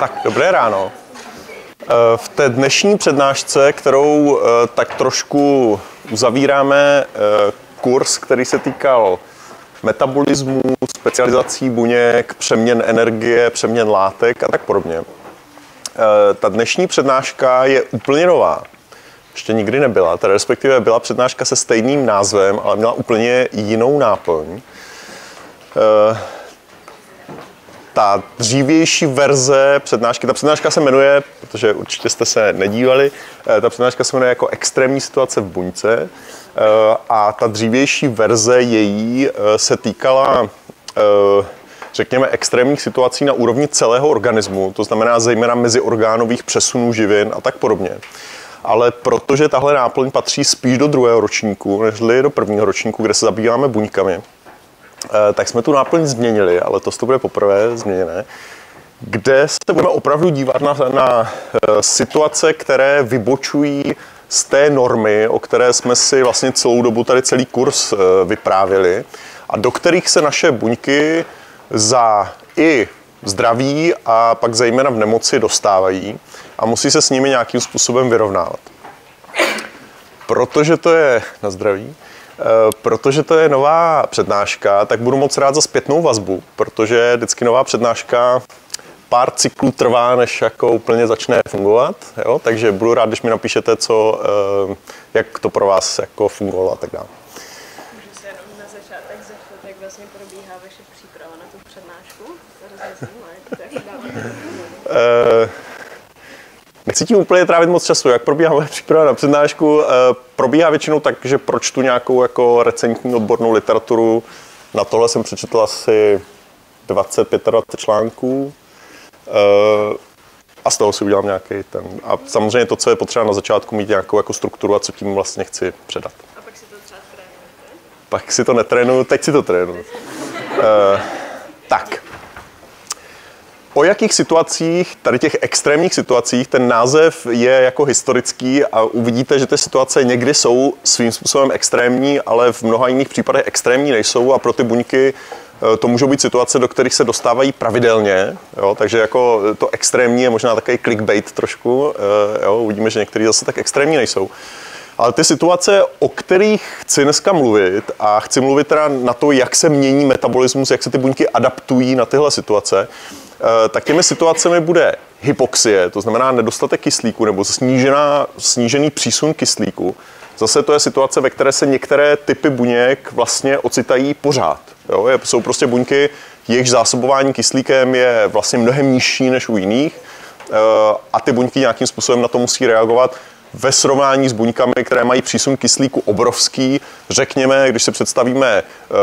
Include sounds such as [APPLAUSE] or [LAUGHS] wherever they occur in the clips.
Tak, dobré ráno. Eh, v té dnešní přednášce, kterou eh, tak trošku uzavíráme, eh, kurz, který se týkal metabolismu, specializací buněk, přeměn energie, přeměn látek a tak podobně. Ta dnešní přednáška je úplně nová. Ještě nikdy nebyla, teda respektive byla přednáška se stejným názvem, ale měla úplně jinou náplň ta dřívější verze přednášky, ta přednáška se jmenuje, protože určitě jste se nedívali, eh, ta přednáška se jmenuje jako extrémní situace v buňce eh, a ta dřívější verze její eh, se týkala řekněme, extrémních situací na úrovni celého organismu, to znamená zejména meziorgánových přesunů živin a tak podobně. Ale protože tahle náplň patří spíš do druhého ročníku, než do prvního ročníku, kde se zabýváme buňkami, tak jsme tu náplň změnili, ale to bude poprvé změněné, kde se budeme opravdu dívat na, na eh, situace, které vybočují z té normy, o které jsme si vlastně celou dobu tady celý kurz eh, vyprávěli a do kterých se naše buňky za i zdraví a pak zejména v nemoci dostávají a musí se s nimi nějakým způsobem vyrovnávat. Protože to je na zdraví, Eh, protože to je nová přednáška, tak budu moc rád za zpětnou vazbu, protože vždycky nová přednáška pár cyklů trvá, než jako úplně začne fungovat, jo? takže budu rád, když mi napíšete, co, eh, jak to pro vás jako fungovalo a tak dále. Můžu se jenom na začátek zeptat, jak vlastně probíhá vaše příprava na tu přednášku? Nechci tím úplně trávit moc času. Jak probíhá moje příprava na přednášku? Eh, probíhá většinou tak, že pročtu nějakou jako recentní odbornou literaturu. Na tohle jsem přečetl asi 20-25 článků. Eh, a z toho si udělám nějaký ten. A samozřejmě to, co je potřeba na začátku, mít nějakou jako strukturu a co tím vlastně chci předat. A pak si to třeba trénujete? Pak si to netrénuju, teď si to trénuju. uh, tak. O jakých situacích, tady těch extrémních situacích, ten název je jako historický a uvidíte, že ty situace někdy jsou svým způsobem extrémní, ale v mnoha jiných případech extrémní nejsou a pro ty buňky eh, to můžou být situace, do kterých se dostávají pravidelně, jo, takže jako to extrémní je možná takový clickbait trošku, eh, jo, uvidíme, že některý zase tak extrémní nejsou. Ale ty situace, o kterých chci dneska mluvit, a chci mluvit teda na to, jak se mění metabolismus, jak se ty buňky adaptují na tyhle situace, Eh, tak těmi situacemi bude hypoxie, to znamená nedostatek kyslíku nebo snížená, snížený přísun kyslíku. Zase to je situace, ve které se některé typy buněk vlastně ocitají pořád. Jo? Jsou prostě buňky, jejichž zásobování kyslíkem je vlastně mnohem nižší než u jiných eh, a ty buňky nějakým způsobem na to musí reagovat ve srovnání s buňkami, které mají přísun kyslíku obrovský. Řekněme, když si představíme uh,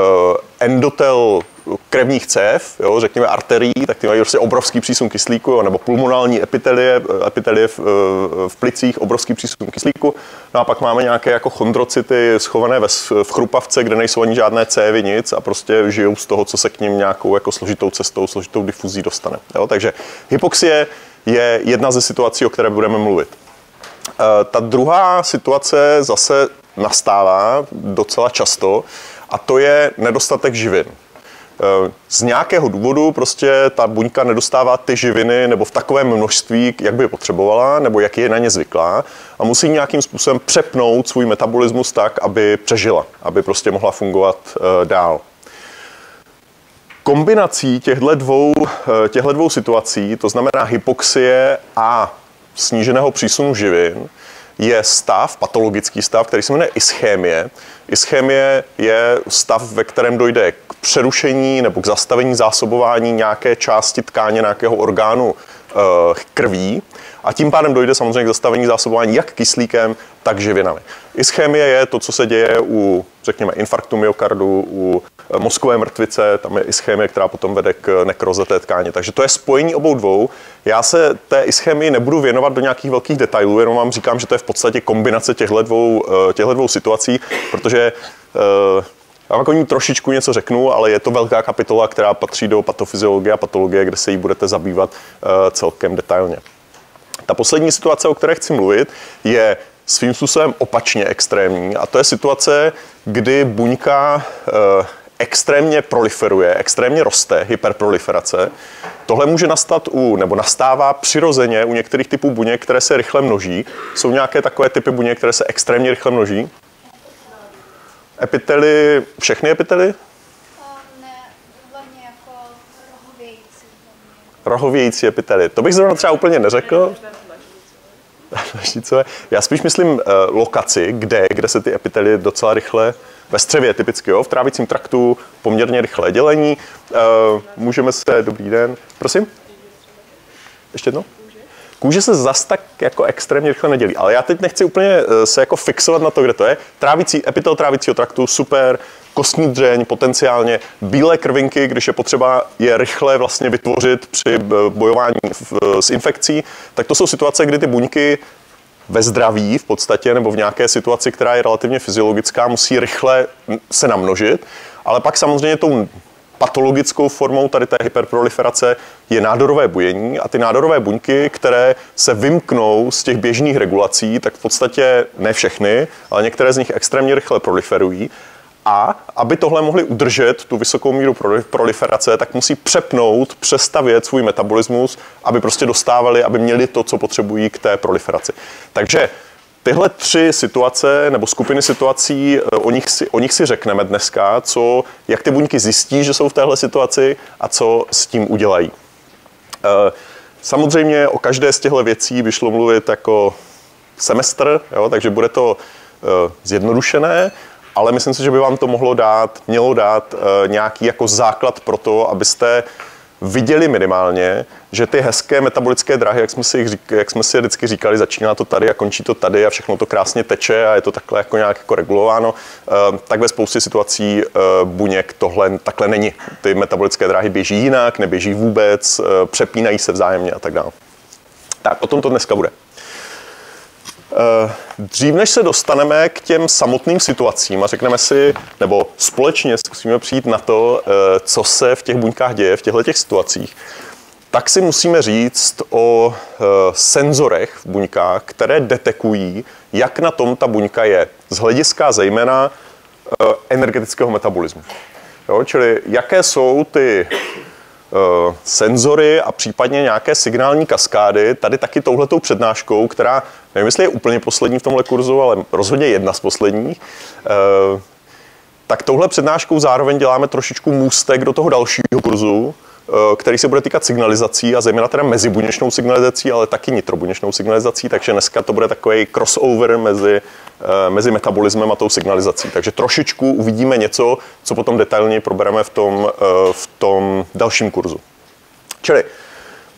endotel krevních cév, jo, řekněme arterií, tak ty mají prostě obrovský přísun kyslíku, jo, nebo pulmonální epitelie, epitelie v, v plicích, obrovský přísun kyslíku. No a pak máme nějaké jako chondrocyty schované ve, v chrupavce, kde nejsou ani žádné cévy, nic a prostě žijou z toho, co se k ním nějakou jako složitou cestou, složitou difuzí dostane. Jo, takže hypoxie je jedna ze situací, o které budeme mluvit. E, ta druhá situace zase nastává docela často a to je nedostatek živin. Eh, z nějakého důvodu prostě ta buňka nedostává ty živiny nebo v takovém množství, jak by potřebovala, nebo jak je na ně zvyklá a musí nějakým způsobem přepnout svůj metabolismus tak, aby přežila, aby prostě mohla fungovat eh, dál. Kombinací těchto dvou, eh, těchto dvou situací, to znamená hypoxie a sníženého přísunu živin, je stav, patologický stav, který se jmenuje ischémie. Ischémie je stav, ve kterém dojde k přerušení nebo k zastavení zásobování nějaké části tkáně nějakého orgánu eh, krví a tím pádem dojde samozřejmě k zastavení zásobování jak kyslíkem, tak živinami. Ischémie je to, co se děje u, řekněme, infarktu myokardu, u mozkové mrtvice, tam je ischémie, která potom vede k nekroze té tkáně. Takže to je spojení obou dvou. Já se té ischémii nebudu věnovat do nějakých velkých detailů, jenom vám říkám, že to je v podstatě kombinace těchto dvou, eh, těchto dvou situací, protože já vám o ní trošičku něco řeknu, ale je to velká kapitola, která patří do patofyziologie a patologie, kde se jí budete zabývat uh, celkem detailně. Ta poslední situace, o které chci mluvit, je svým způsobem opačně extrémní a to je situace, kdy buňka extrémně proliferuje, extrémně roste, hyperproliferace. Tohle může nastat u, nebo nastává přirozeně u některých typů buněk, které se rychle množí. Jsou nějaké takové typy buněk, které se extrémně rychle množí? Epitely, všechny epitely? Ne, hlavně jako rohovějící. Rohovějící epitely. To bych zrovna třeba úplně neřekl. [LAUGHS] Já spíš myslím uh, lokaci, kde, kde se ty epitely docela rychle, ve střevě typicky, jo, v trávicím traktu, poměrně rychlé dělení. Uh, můžeme se, dobrý den, prosím? Ještě jednou? Kůže se zas tak jako extrémně rychle nedělí. Ale já teď nechci úplně se jako fixovat na to, kde to je. Trávicí, epitel trávicího traktu, super, kostní dřeň, potenciálně bílé krvinky, když je potřeba je rychle vlastně vytvořit při bojování s infekcí, tak to jsou situace, kdy ty buňky ve zdraví v podstatě nebo v nějaké situaci, která je relativně fyziologická, musí rychle se namnožit, ale pak samozřejmě tou patologickou formou tady té hyperproliferace je nádorové bujení a ty nádorové buňky, které se vymknou z těch běžných regulací, tak v podstatě ne všechny, ale některé z nich extrémně rychle proliferují a aby tohle mohli udržet, tu vysokou míru proliferace, tak musí přepnout, přestavět svůj metabolismus, aby prostě dostávali, aby měli to, co potřebují k té proliferaci. Takže tyhle tři situace nebo skupiny situací, eh, o nich si, o nich si řekneme dneska, co, jak ty buňky zjistí, že jsou v téhle situaci a co s tím udělají. Eh, samozřejmě o každé z těchto věcí vyšlo mluvit jako semestr, jo, takže bude to eh, zjednodušené, ale myslím si, že by vám to mohlo dát, mělo dát nějaký jako základ pro to, abyste viděli minimálně, že ty hezké metabolické dráhy, jak jsme si, řík, jak jsme si vždycky říkali, začíná to tady a končí to tady a všechno to krásně teče a je to takhle jako nějak jako regulováno, eh, tak ve spoustě situací eh, buněk tohle takhle není. Ty metabolické dráhy běží jinak, neběží vůbec, eh, přepínají se vzájemně a tak dále. Tak, o tom to dneska bude. Eh, dřív než se dostaneme k těm samotným situacím a řekneme si, nebo společně zkusíme přijít na to, eh, co se v těch buňkách děje v těchto těch situacích, tak si musíme říct o eh, senzorech v buňkách, které detekují, jak na tom ta buňka je, z hlediska zejména energetického metabolismu. Jo, čili jaké jsou ty senzory a případně nějaké signální kaskády. Tady taky touhletou přednáškou, která nevím, jestli je úplně poslední v tomhle kurzu, ale rozhodně jedna z posledních, eh, tak touhle přednáškou zároveň děláme trošičku můstek do toho dalšího kurzu, eh, který se bude týkat signalizací a zejména teda mezibuněčnou signalizací, ale taky nitrobuněčnou signalizací, takže dneska to bude takový crossover mezi Eh, mezi metabolismem a tou signalizací. Takže trošičku uvidíme něco, co potom detailně probereme v tom, eh, v tom dalším kurzu. Čili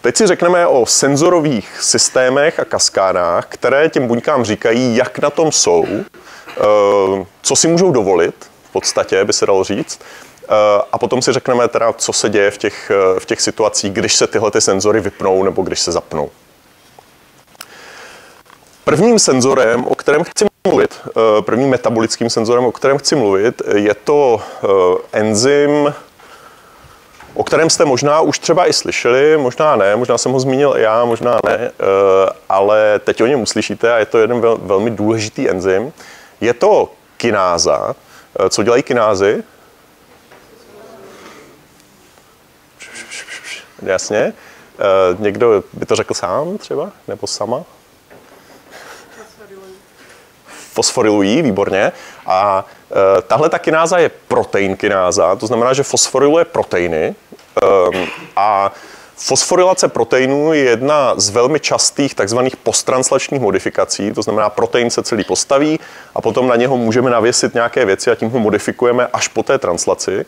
teď si řekneme o senzorových systémech a kaskádách, které těm buňkám říkají, jak na tom jsou, eh, co si můžou dovolit, v podstatě by se dalo říct, a potom si řekneme teda, co se děje v těch, v těch situacích, když se tyhle ty senzory vypnou nebo když se zapnou. Prvním senzorem, o kterém chci mluvit, eh, prvním metabolickým senzorem, o kterém chci mluvit, je to eh, enzym, o kterém jste možná už třeba i slyšeli, možná ne, možná jsem ho zmínil i já, možná ne, eh, ale teď o něm uslyšíte a je to jeden vel, velmi důležitý enzym. Je to kináza. Co dělají kinázy? Jasně. Někdo by to řekl sám třeba, nebo sama? fosforilují výborně. A e, tahle ta kináza je protein kináza, to znamená, že fosforiluje proteiny e, a Fosforilace proteinů je jedna z velmi častých takzvaných posttranslačních modifikací, to znamená, protein se celý postaví a potom na něho můžeme navěsit nějaké věci a tím ho modifikujeme až po té translaci.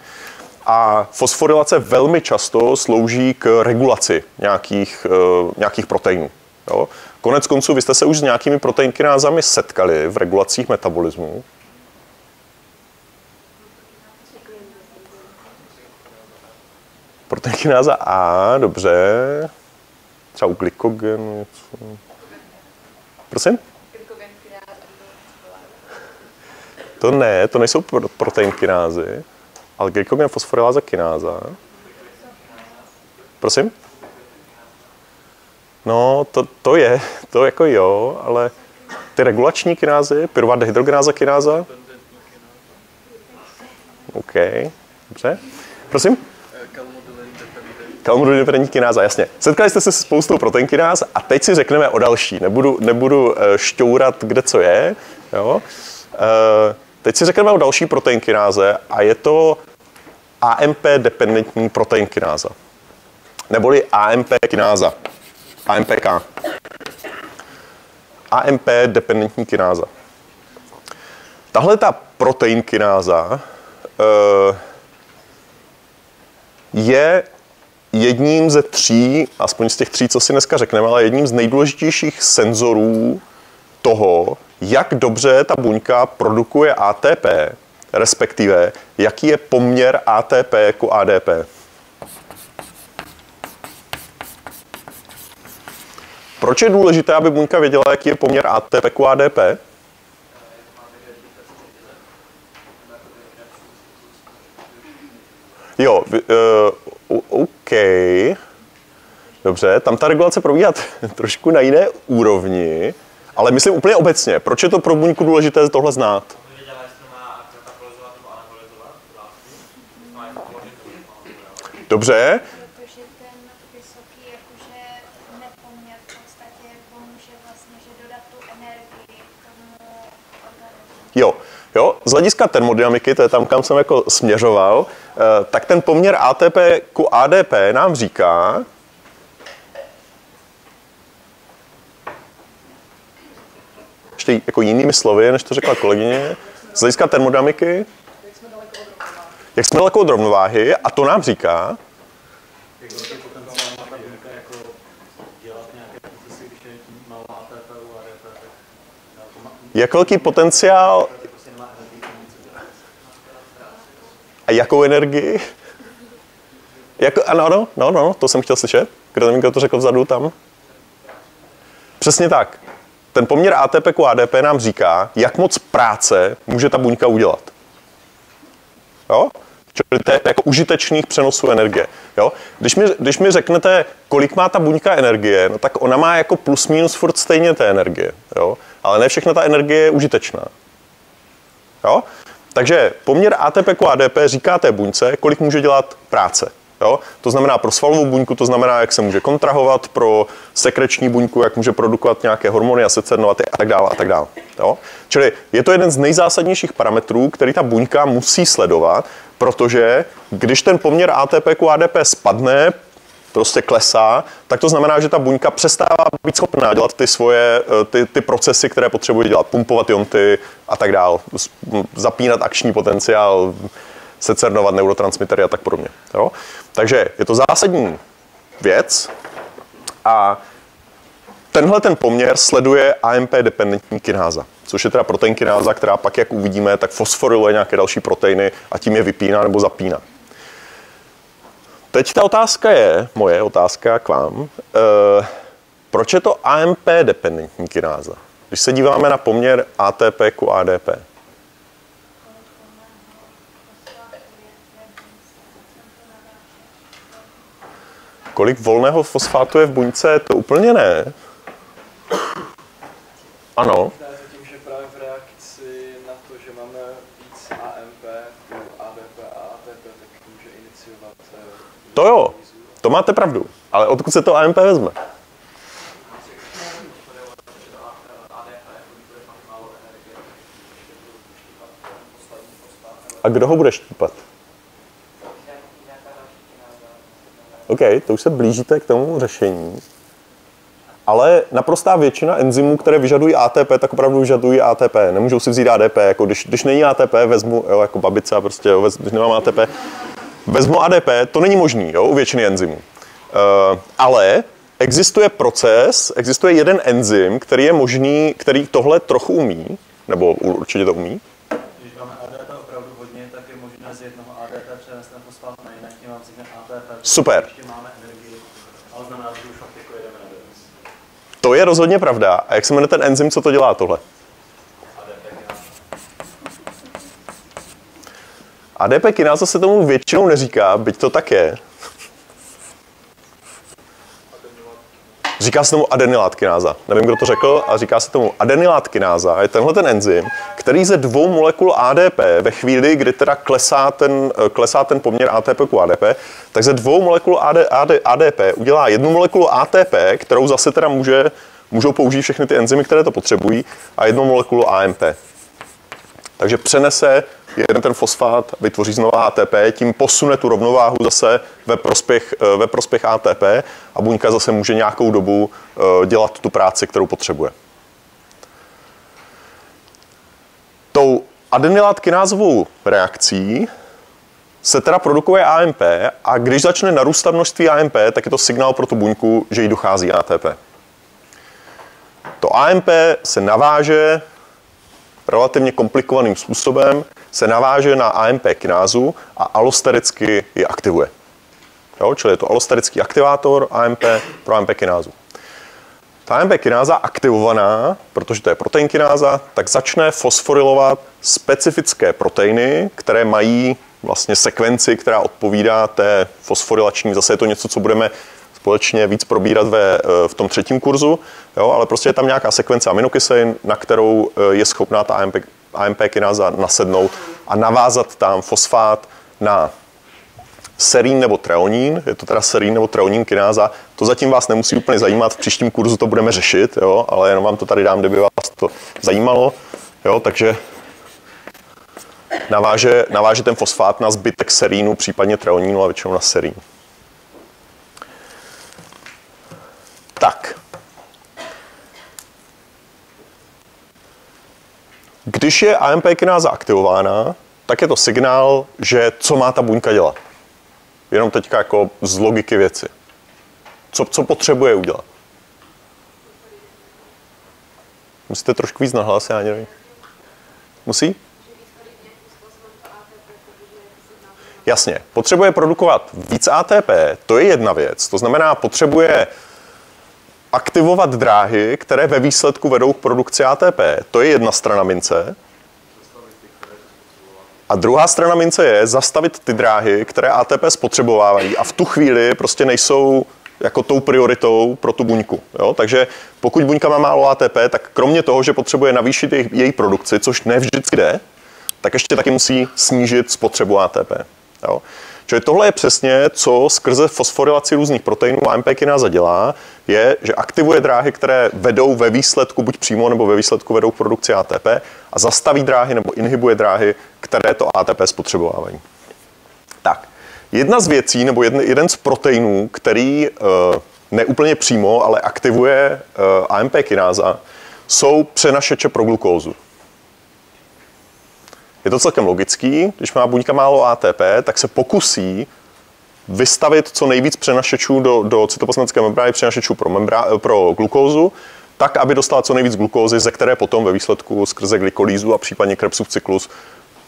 A fosforilace velmi často slouží k regulaci nějakých, uh, nějakých proteinů. Jo? Konec konců, vy jste se už s nějakými proteinkinázami setkali v regulacích metabolismu. Proteinkináza A, dobře. Třeba u glykogenu. Prosím? To ne, to nejsou proteinkinázy, ale glykogen fosforiláza kináza. Prosím? No, to, to je, to jako jo, ale ty regulační kinázy, pyruvát dehydrogenáza kináza? OK, Dobře. Prosím? Kalmodulin kináza, jasně. Setkali jste se s spoustou proteinkináz a teď si řekneme o další. Nebudu, nebudu eh, šťourat, kde co je. Jo? Eh, teď si řekneme o další proteinkináze a je to AMP dependentní proteinkináza. Neboli AMP kináza. AMPK. AMP dependentní kináza. Tahle ta protein kináza uh, je jedním ze tří, aspoň z těch tří, co si dneska řekneme, ale jedním z nejdůležitějších senzorů toho, jak dobře ta buňka produkuje ATP, respektive jaký je poměr ATP ku ADP. Proč je důležité, aby buňka věděla, jaký je poměr ATP ku ADP? Jo, uh, OK. Dobře, tam ta regulace probíhá [LAUGHS] trošku na jiné úrovni, ale myslím úplně obecně. Proč je to pro buňku důležité tohle znát? Dobře. Protože ten vysoký jakože nepoměr v podstatě pomůže vlastně, že dodat tu energii k tomu organismu. Jo, jo, z hlediska termodynamiky, to je tam, kam jsem jako směřoval, eh, tak ten poměr ATP ku ADP nám říká, ještě jako jinými slovy, než to řekla kolegyně, z hlediska termodynamiky, jak jsme daleko od rovnováhy, a to nám říká, Jak velký potenciál jak k a jakou energii. Jako, ano, ano, no, no, to jsem chtěl slyšet. Kdo nevím, kdo to řekl vzadu tam? Přesně tak. Ten poměr ATP ku ADP nám říká, jak moc práce může ta buňka udělat. Jo? Čili to je jako užitečných přenosů energie. Jo? Když, mi, když mi řeknete, kolik má ta buňka energie, no tak ona má jako plus minus furt stejně té energie. Jo? Ale ne všechna ta energie je užitečná. Jo? Takže poměr ATP ku ADP říká té buňce, kolik může dělat práce. Jo? To znamená pro svalovou buňku, to znamená, jak se může kontrahovat, pro sekreční buňku, jak může produkovat nějaké hormony a secernovat a tak dále a tak dále. Jo? Čili je to jeden z nejzásadnějších parametrů, který ta buňka musí sledovat, protože když ten poměr ATP ku ADP spadne, prostě klesá, tak to znamená, že ta buňka přestává být schopná dělat ty svoje, eh, ty, ty procesy, které potřebuje dělat, pumpovat jonty a tak dál, zapínat akční potenciál, secernovat neurotransmitery a tak podobně. Jo? Takže je to zásadní věc a tenhle ten poměr sleduje AMP dependentní kináza, což je teda protein kináza, která pak, jak uvidíme, tak fosforiluje nějaké další proteiny a tím je vypíná nebo zapíná. Teď ta otázka je, moje otázka k vám, e, proč je to AMP dependentní kináza? Když se díváme na poměr ATP ku ADP. Kolik volného fosfátu je v buňce, to úplně ne. Ano, Dá se tím, že právě v reakci na to, že máme víc AMP u ADP a ATP, tak může iniciovat eh, to jo, to máte pravdu. Ale odkud se to AMP vezme? A kdo ho bude štípat? OK, to už se blížíte k tomu řešení. Ale naprostá většina enzymů, které vyžadují ATP, tak opravdu vyžadují ATP. Nemůžou si vzít ADP. Jako když, když není ATP, vezmu, jo, jako babice a prostě, jo, vez, když nemám ATP, vezmu ADP, to není možný jo, u většiny enzymů. Uh, ale existuje proces, existuje jeden enzym, který je možný, který tohle trochu umí, nebo určitě to umí. Když máme ADP opravdu hodně, tak je možné z jednoho ADP přenést ten fosfát na jiné, tím vám vznikne ATP. Super. Ještě máme energii, ale znamená, že už fakt jako jedeme na. To je rozhodně pravda. A jak se jmenuje ten enzym, co to dělá tohle? ADP kináza se tomu většinou neříká, byť to tak je. Říká se tomu adenylátkináza. Nevím, kdo to řekl, ale říká se tomu adenylátkináza. Je tenhle ten enzym, který ze dvou molekul ADP ve chvíli, kdy teda klesá ten, eh, klesá ten poměr ATP k ADP, tak ze dvou molekul AD, AD, ADP udělá jednu molekulu ATP, kterou zase teda může, můžou použít všechny ty enzymy, které to potřebují, a jednu molekulu AMP. Takže přenese jeden ten fosfát, vytvoří znovu ATP, tím posune tu rovnováhu zase ve prospěch, eh, ve prospěch ATP a buňka zase může nějakou dobu eh, dělat tu práci, kterou potřebuje. Tou adenylátkinázovou reakcí se teda produkuje AMP a když začne narůstat množství AMP, tak je to signál pro tu buňku, že jí dochází ATP. To AMP se naváže relativně komplikovaným způsobem, se naváže na AMP kinázu a alostericky ji aktivuje. Jo, čili je to alosterický aktivátor AMP pro AMP kinázu. Ta AMP kináza aktivovaná, protože to je protein kináza, tak začne fosforilovat specifické proteiny, které mají vlastně sekvenci, která odpovídá té fosforilační. Zase je to něco, co budeme společně víc probírat ve, eh, v tom třetím kurzu, jo, ale prostě je tam nějaká sekvence aminokyselin, na kterou eh, je schopná ta AMP, AMP kináza nasednout a navázat tam fosfát na serín nebo treonín, je to teda serín nebo treonín kináza, to zatím vás nemusí úplně zajímat, v příštím kurzu to budeme řešit, jo, ale jenom vám to tady dám, kdyby vás to zajímalo, jo, takže naváže, naváže ten fosfát na zbytek serínu, případně treonínu a většinou na serín. Tak. Když je AMP kináza aktivována, tak je to signál, že co má ta buňka dělat. Jenom teďka jako z logiky věci. Co, co potřebuje udělat? Musíte trošku víc nahlas, já nevím. Musí? Jasně, potřebuje produkovat víc ATP, to je jedna věc. To znamená, potřebuje aktivovat dráhy, které ve výsledku vedou k produkci ATP. To je jedna strana mince. A druhá strana mince je zastavit ty dráhy, které ATP spotřebovávají a v tu chvíli prostě nejsou jako tou prioritou pro tu buňku. Jo? Takže pokud buňka má málo ATP, tak kromě toho, že potřebuje navýšit její, její produkci, což ne vždycky jde, tak ještě taky musí snížit spotřebu ATP. Jo? Čili tohle je přesně, co skrze fosforilaci různých proteinů AMP kináza dělá, je, že aktivuje dráhy, které vedou ve výsledku, buď přímo nebo ve výsledku vedou k produkci ATP a zastaví dráhy nebo inhibuje dráhy, které to ATP spotřebovávají. Tak, jedna z věcí, nebo jeden, jeden z proteinů, který uh, neúplně přímo, ale aktivuje uh, AMP kináza, jsou přenašeče pro glukózu. Je to celkem logický, když má buňka málo ATP, tak se pokusí vystavit co nejvíc přenašečů do, do cytoplazmatické membrány, přenašečů pro, membrá, pro glukózu, tak, aby dostala co nejvíc glukózy, ze které potom ve výsledku skrze glykolízu a případně Krebsův cyklus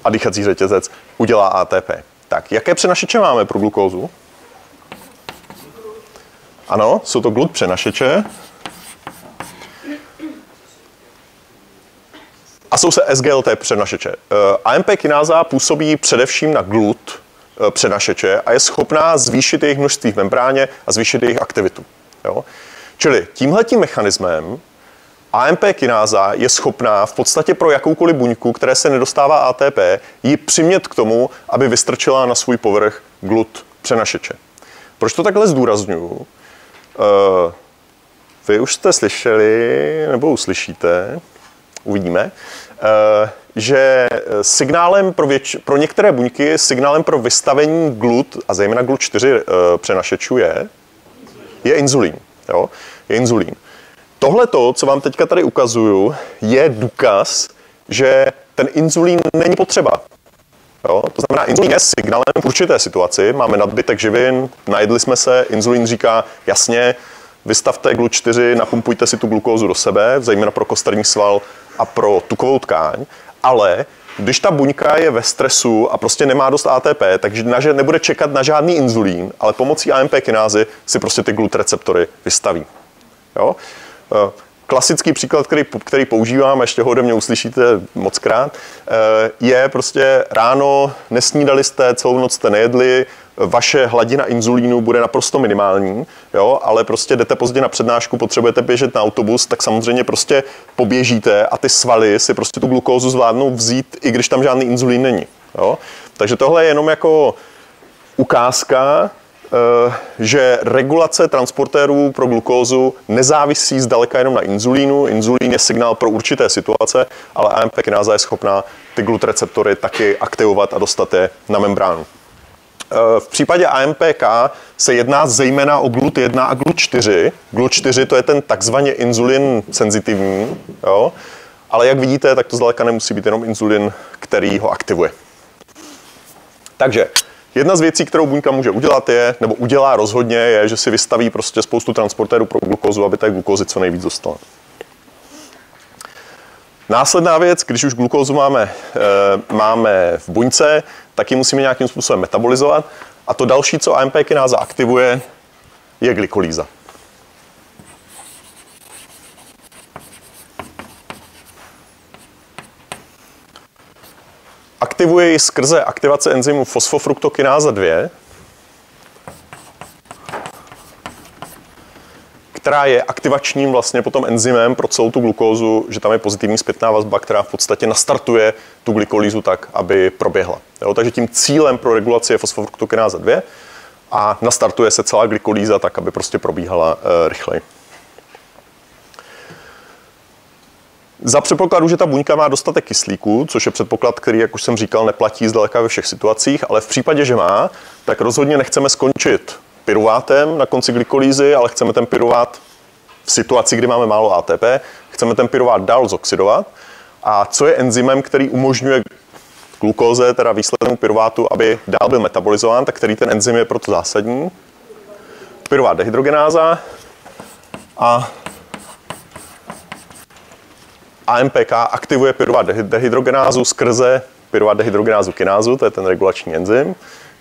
a dýchací řetězec udělá ATP. Tak, jaké přenašeče máme pro glukózu? Ano, jsou to glut přenašeče. A jsou se SGLT přenašeče. Eh, AMP kináza působí především na glut eh, přenašeče a je schopná zvýšit jejich množství v membráně a zvýšit jejich aktivitu. Jo? Čili tímhletím mechanismem AMP kináza je schopná v podstatě pro jakoukoliv buňku, které se nedostává ATP, ji přimět k tomu, aby vystrčila na svůj povrch glut přenašeče. Proč to takhle zdůraznuju? Uh, vy už jste slyšeli, nebo uslyšíte, uvidíme, Eh, že signálem pro, věč, pro některé buňky, signálem pro vystavení glut, a zejména glut 4 uh, eh, přenašečů je, je inzulín. Jo? Je inzulín. Tohle to, co vám teďka tady ukazuju, je důkaz, že ten inzulín není potřeba. Jo? To znamená, inzulín je signálem v určité situaci, máme nadbytek živin, najedli jsme se, inzulín říká, jasně, vystavte glut 4, napumpujte si tu glukózu do sebe, zejména pro kosterní sval, a pro tukovou tkáň, ale když ta buňka je ve stresu a prostě nemá dost ATP, takže nebude čekat na žádný inzulín, ale pomocí AMP kinázy si prostě ty glut receptory vystaví. Jo? Eh, klasický příklad, který, který používám, ještě ho ode mě uslyšíte moc krát, eh, je prostě ráno nesnídali jste, celou noc jste nejedli, vaše hladina inzulínu bude naprosto minimální, jo, ale prostě jdete pozdě na přednášku, potřebujete běžet na autobus, tak samozřejmě prostě poběžíte a ty svaly si prostě tu glukózu zvládnou vzít, i když tam žádný inzulín není. Jo. Takže tohle je jenom jako ukázka, eh, že regulace transportérů pro glukózu nezávisí zdaleka jenom na inzulínu. Inzulín je signál pro určité situace, ale AMP kináza je schopná ty GLUT receptory taky aktivovat a dostat je na membránu. Eh, v případě AMPK se jedná zejména o GLUT1 a GLUT4. GLUT4 to je ten takzvaně inzulin senzitivní, jo? ale jak vidíte, tak to zdaleka nemusí být jenom inzulin, který ho aktivuje. Takže jedna z věcí, kterou buňka může udělat je, nebo udělá rozhodně, je, že si vystaví prostě spoustu transportérů pro glukózu, aby té glukózy co nejvíc dostala. Následná věc, když už glukózu máme, e, máme v buňce, tak ji musíme nějakým způsobem metabolizovat. A to další, co AMP kináza aktivuje, je glykolíza. Aktivuje ji skrze aktivace enzymu fosfofruktokináza 2, která je aktivačním vlastně potom enzymem pro celou tu glukózu, že tam je pozitivní zpětná vazba, která v podstatě nastartuje tu glykolízu tak, aby proběhla. Jo, takže tím cílem pro regulaci je fosfofruktokináza 2 a nastartuje se celá glykolíza tak, aby prostě probíhala uh, rychleji. Za předpokladu, že ta buňka má dostatek kyslíku, což je předpoklad, který, jak už jsem říkal, neplatí zdaleka ve všech situacích, ale v případě, že má, tak rozhodně nechceme skončit pyruvátem na konci glykolízy, ale chceme ten pyruvát v situaci, kdy máme málo ATP, chceme ten pyruvát dál zoxidovat. A co je enzymem, který umožňuje glukóze, teda výslednému pyruvátu, aby dál byl metabolizován, tak který ten enzym je proto zásadní? Pyruvát dehydrogenáza a AMPK aktivuje pyruvát dehydrogenázu skrze pyruvát dehydrogenázu kinázu, to je ten regulační enzym.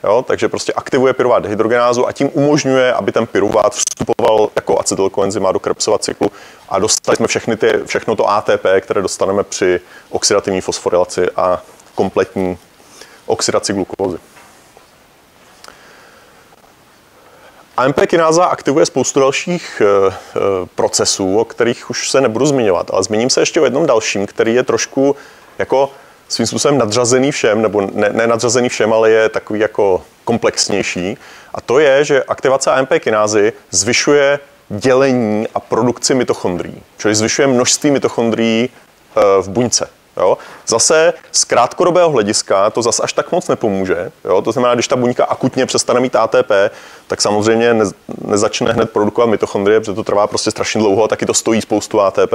Jo, takže prostě aktivuje pyruvát dehydrogenázu a tím umožňuje, aby ten pyruvát vstupoval jako acetylkoenzima do Krebsova cyklu a dostali jsme všechny ty, všechno to ATP, které dostaneme při oxidativní fosforilaci a kompletní oxidaci glukózy. AMP kináza aktivuje spoustu dalších e, procesů, o kterých už se nebudu zmiňovat, ale zmíním se ještě o jednom dalším, který je trošku jako svým způsobem nadřazený všem, nebo ne, ne nadřazený všem, ale je takový jako komplexnější. A to je, že aktivace AMP kinázy zvyšuje dělení a produkci mitochondrií, čili zvyšuje množství mitochondrií e, v buňce. Jo? Zase z krátkodobého hlediska to zase až tak moc nepomůže. Jo? To znamená, když ta buňka akutně přestane mít ATP, tak samozřejmě ne, nezačne hned produkovat mitochondrie, protože to trvá prostě strašně dlouho a taky to stojí spoustu ATP.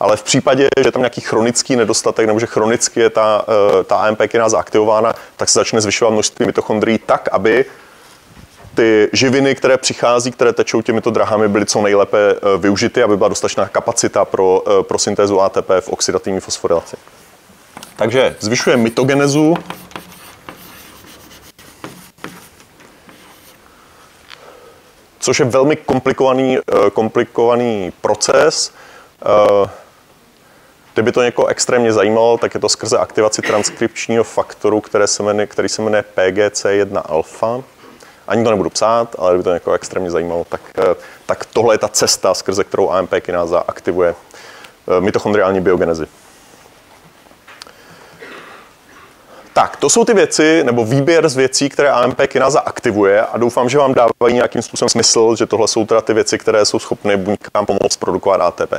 Ale v případě, že je tam nějaký chronický nedostatek nebo že chronicky je ta, eh, ta AMP kináza aktivována, tak se začne zvyšovat množství mitochondrií tak, aby ty živiny, které přichází, které tečou těmito drahami, byly co nejlépe eh, využity, aby byla dostatečná kapacita pro, eh, pro syntézu ATP v oxidativní fosforilaci. Takže zvyšuje mitogenezu, což je velmi komplikovaný, eh, komplikovaný proces. Kdyby to někoho extrémně zajímalo, tak je to skrze aktivaci transkripčního faktoru, které se jmenuje, který se jmenuje PGC1 alfa. Ani to nebudu psát, ale kdyby to někoho extrémně zajímalo, tak, eh, tak tohle je ta cesta, skrze kterou AMP kináza aktivuje eh, mitochondriální biogenezi. Tak, to jsou ty věci, nebo výběr z věcí, které AMP kináza aktivuje a doufám, že vám dávají nějakým způsobem smysl, že tohle jsou teda ty věci, které jsou schopny buňkám pomoct produkovat ATP.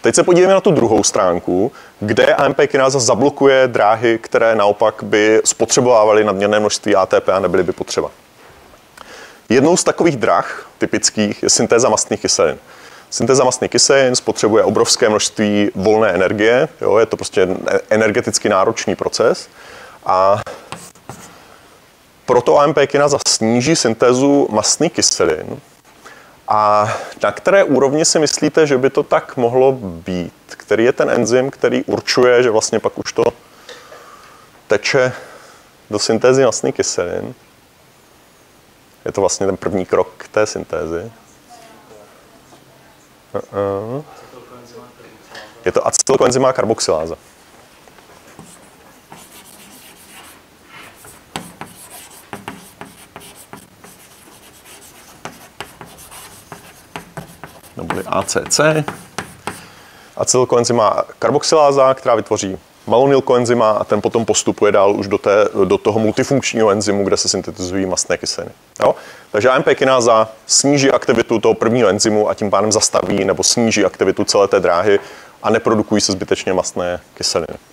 Teď se podívejme na tu druhou stránku, kde AMP kináza zablokuje dráhy, které naopak by spotřebovávaly nadměrné množství ATP a nebyly by potřeba. Jednou z takových drah typických je syntéza mastných kyselin. Syntéza mastných kyselin spotřebuje obrovské množství volné energie, jo, je to prostě energeticky náročný proces a proto AMP kinaza sníží syntézu mastných kyselin. A na které úrovni si myslíte, že by to tak mohlo být? Který je ten enzym, který určuje, že vlastně pak už to teče do syntézy mastných kyselin? Je to vlastně ten první krok k té syntézi. Uh-uh. Je to acetylkoenzymá karboxyláza. neboli ACC. Acetylkoenzymá karboxyláza, která vytvoří malonylkoenzyma a ten potom postupuje dál už do, té, do toho multifunkčního enzymu, kde se syntetizují mastné kyseliny. Jo? Takže AMP kináza sníží aktivitu toho prvního enzymu a tím pádem zastaví nebo sníží aktivitu celé té dráhy a neprodukují se zbytečně mastné kyseliny.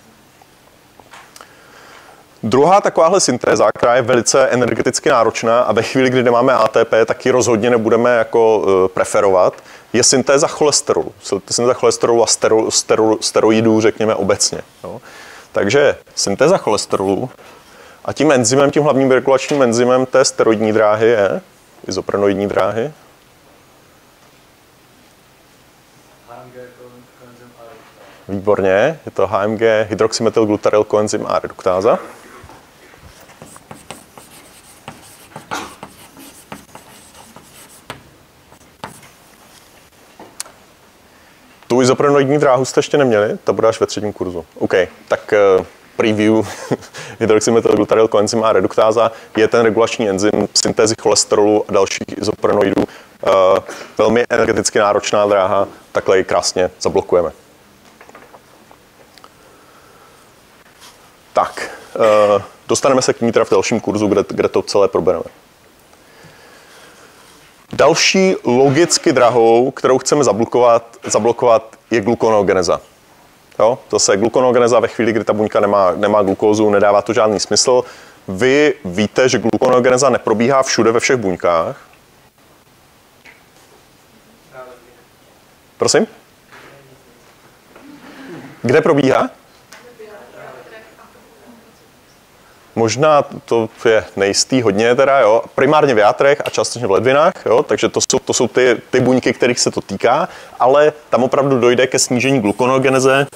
Druhá takováhle syntéza, která je velice energeticky náročná a ve chvíli, kdy nemáme ATP, tak ji rozhodně nebudeme jako uh, preferovat, je syntéza cholesterolu. Syntéza cholesterolu a stero, stero, steroidů, řekněme obecně. Jo. Takže syntéza cholesterolu a tím enzymem, tím hlavním regulačním enzymem té steroidní dráhy je izoprenoidní dráhy. Výborně, je to HMG hydroxymetylglutaryl koenzym A reduktáza. Tu izoprenoidní dráhu jste ještě neměli, ta bude až ve třetím kurzu. OK, tak uh, preview [LAUGHS] hydroxymetylglutaryl koenzym A reduktáza je ten regulační enzym syntézy cholesterolu a dalších izoprenoidů. Uh, velmi energeticky náročná dráha, takhle ji krásně zablokujeme. Tak, uh, dostaneme se k ní teda v dalším kurzu, kde, kde to celé probereme. Další logicky drahou, kterou chceme zablokovat, zablokovat je glukonogeneza. Jo? Zase glukonogeneza ve chvíli, kdy ta buňka nemá, nemá glukózu, nedává to žádný smysl. Vy víte, že glukonogeneza neprobíhá všude ve všech buňkách. Prosím? Kde probíhá? Možná to je nejistý hodně teda, jo. Primárně v játrech a částečně v ledvinách, jo. Takže to jsou, to jsou ty, ty buňky, kterých se to týká, ale tam opravdu dojde ke snížení glukonogeneze.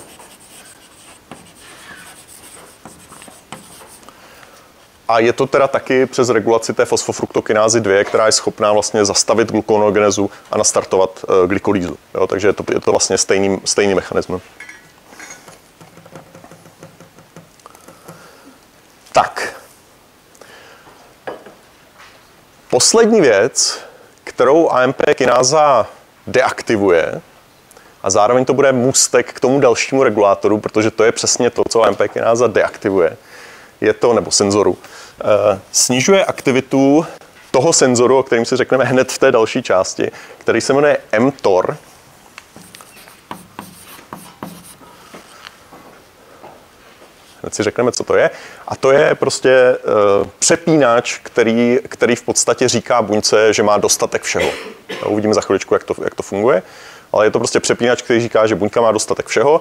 A je to teda taky přes regulaci té fosfofruktokinázy 2, která je schopná vlastně zastavit glukonogenezu a nastartovat uh, glykolízu. Jo, takže je to, je to vlastně stejný, stejný mechanismus. Tak. Poslední věc, kterou AMP kináza deaktivuje, a zároveň to bude můstek k tomu dalšímu regulátoru, protože to je přesně to, co AMP kináza deaktivuje, je to, nebo senzoru, eh, snižuje aktivitu toho senzoru, o kterém si řekneme hned v té další části, který se jmenuje mTOR, Hned si řekneme, co to je. A to je prostě uh, přepínač, který, který v podstatě říká buňce, že má dostatek všeho. A uvidíme za chviličku, jak to, jak to funguje. Ale je to prostě přepínač, který říká, že buňka má dostatek všeho.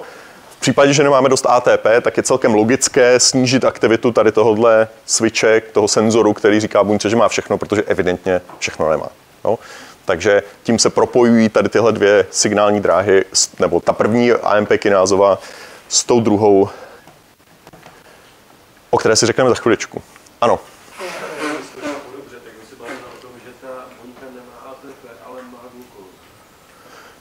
V případě, že nemáme dost ATP, tak je celkem logické snížit aktivitu tady tohohle switche, toho senzoru, který říká buňce, že má všechno, protože evidentně všechno nemá. No? Takže tím se propojují tady tyhle dvě signální dráhy, nebo ta první AMP kinázová s tou druhou o které si řekneme za chviličku. Ano.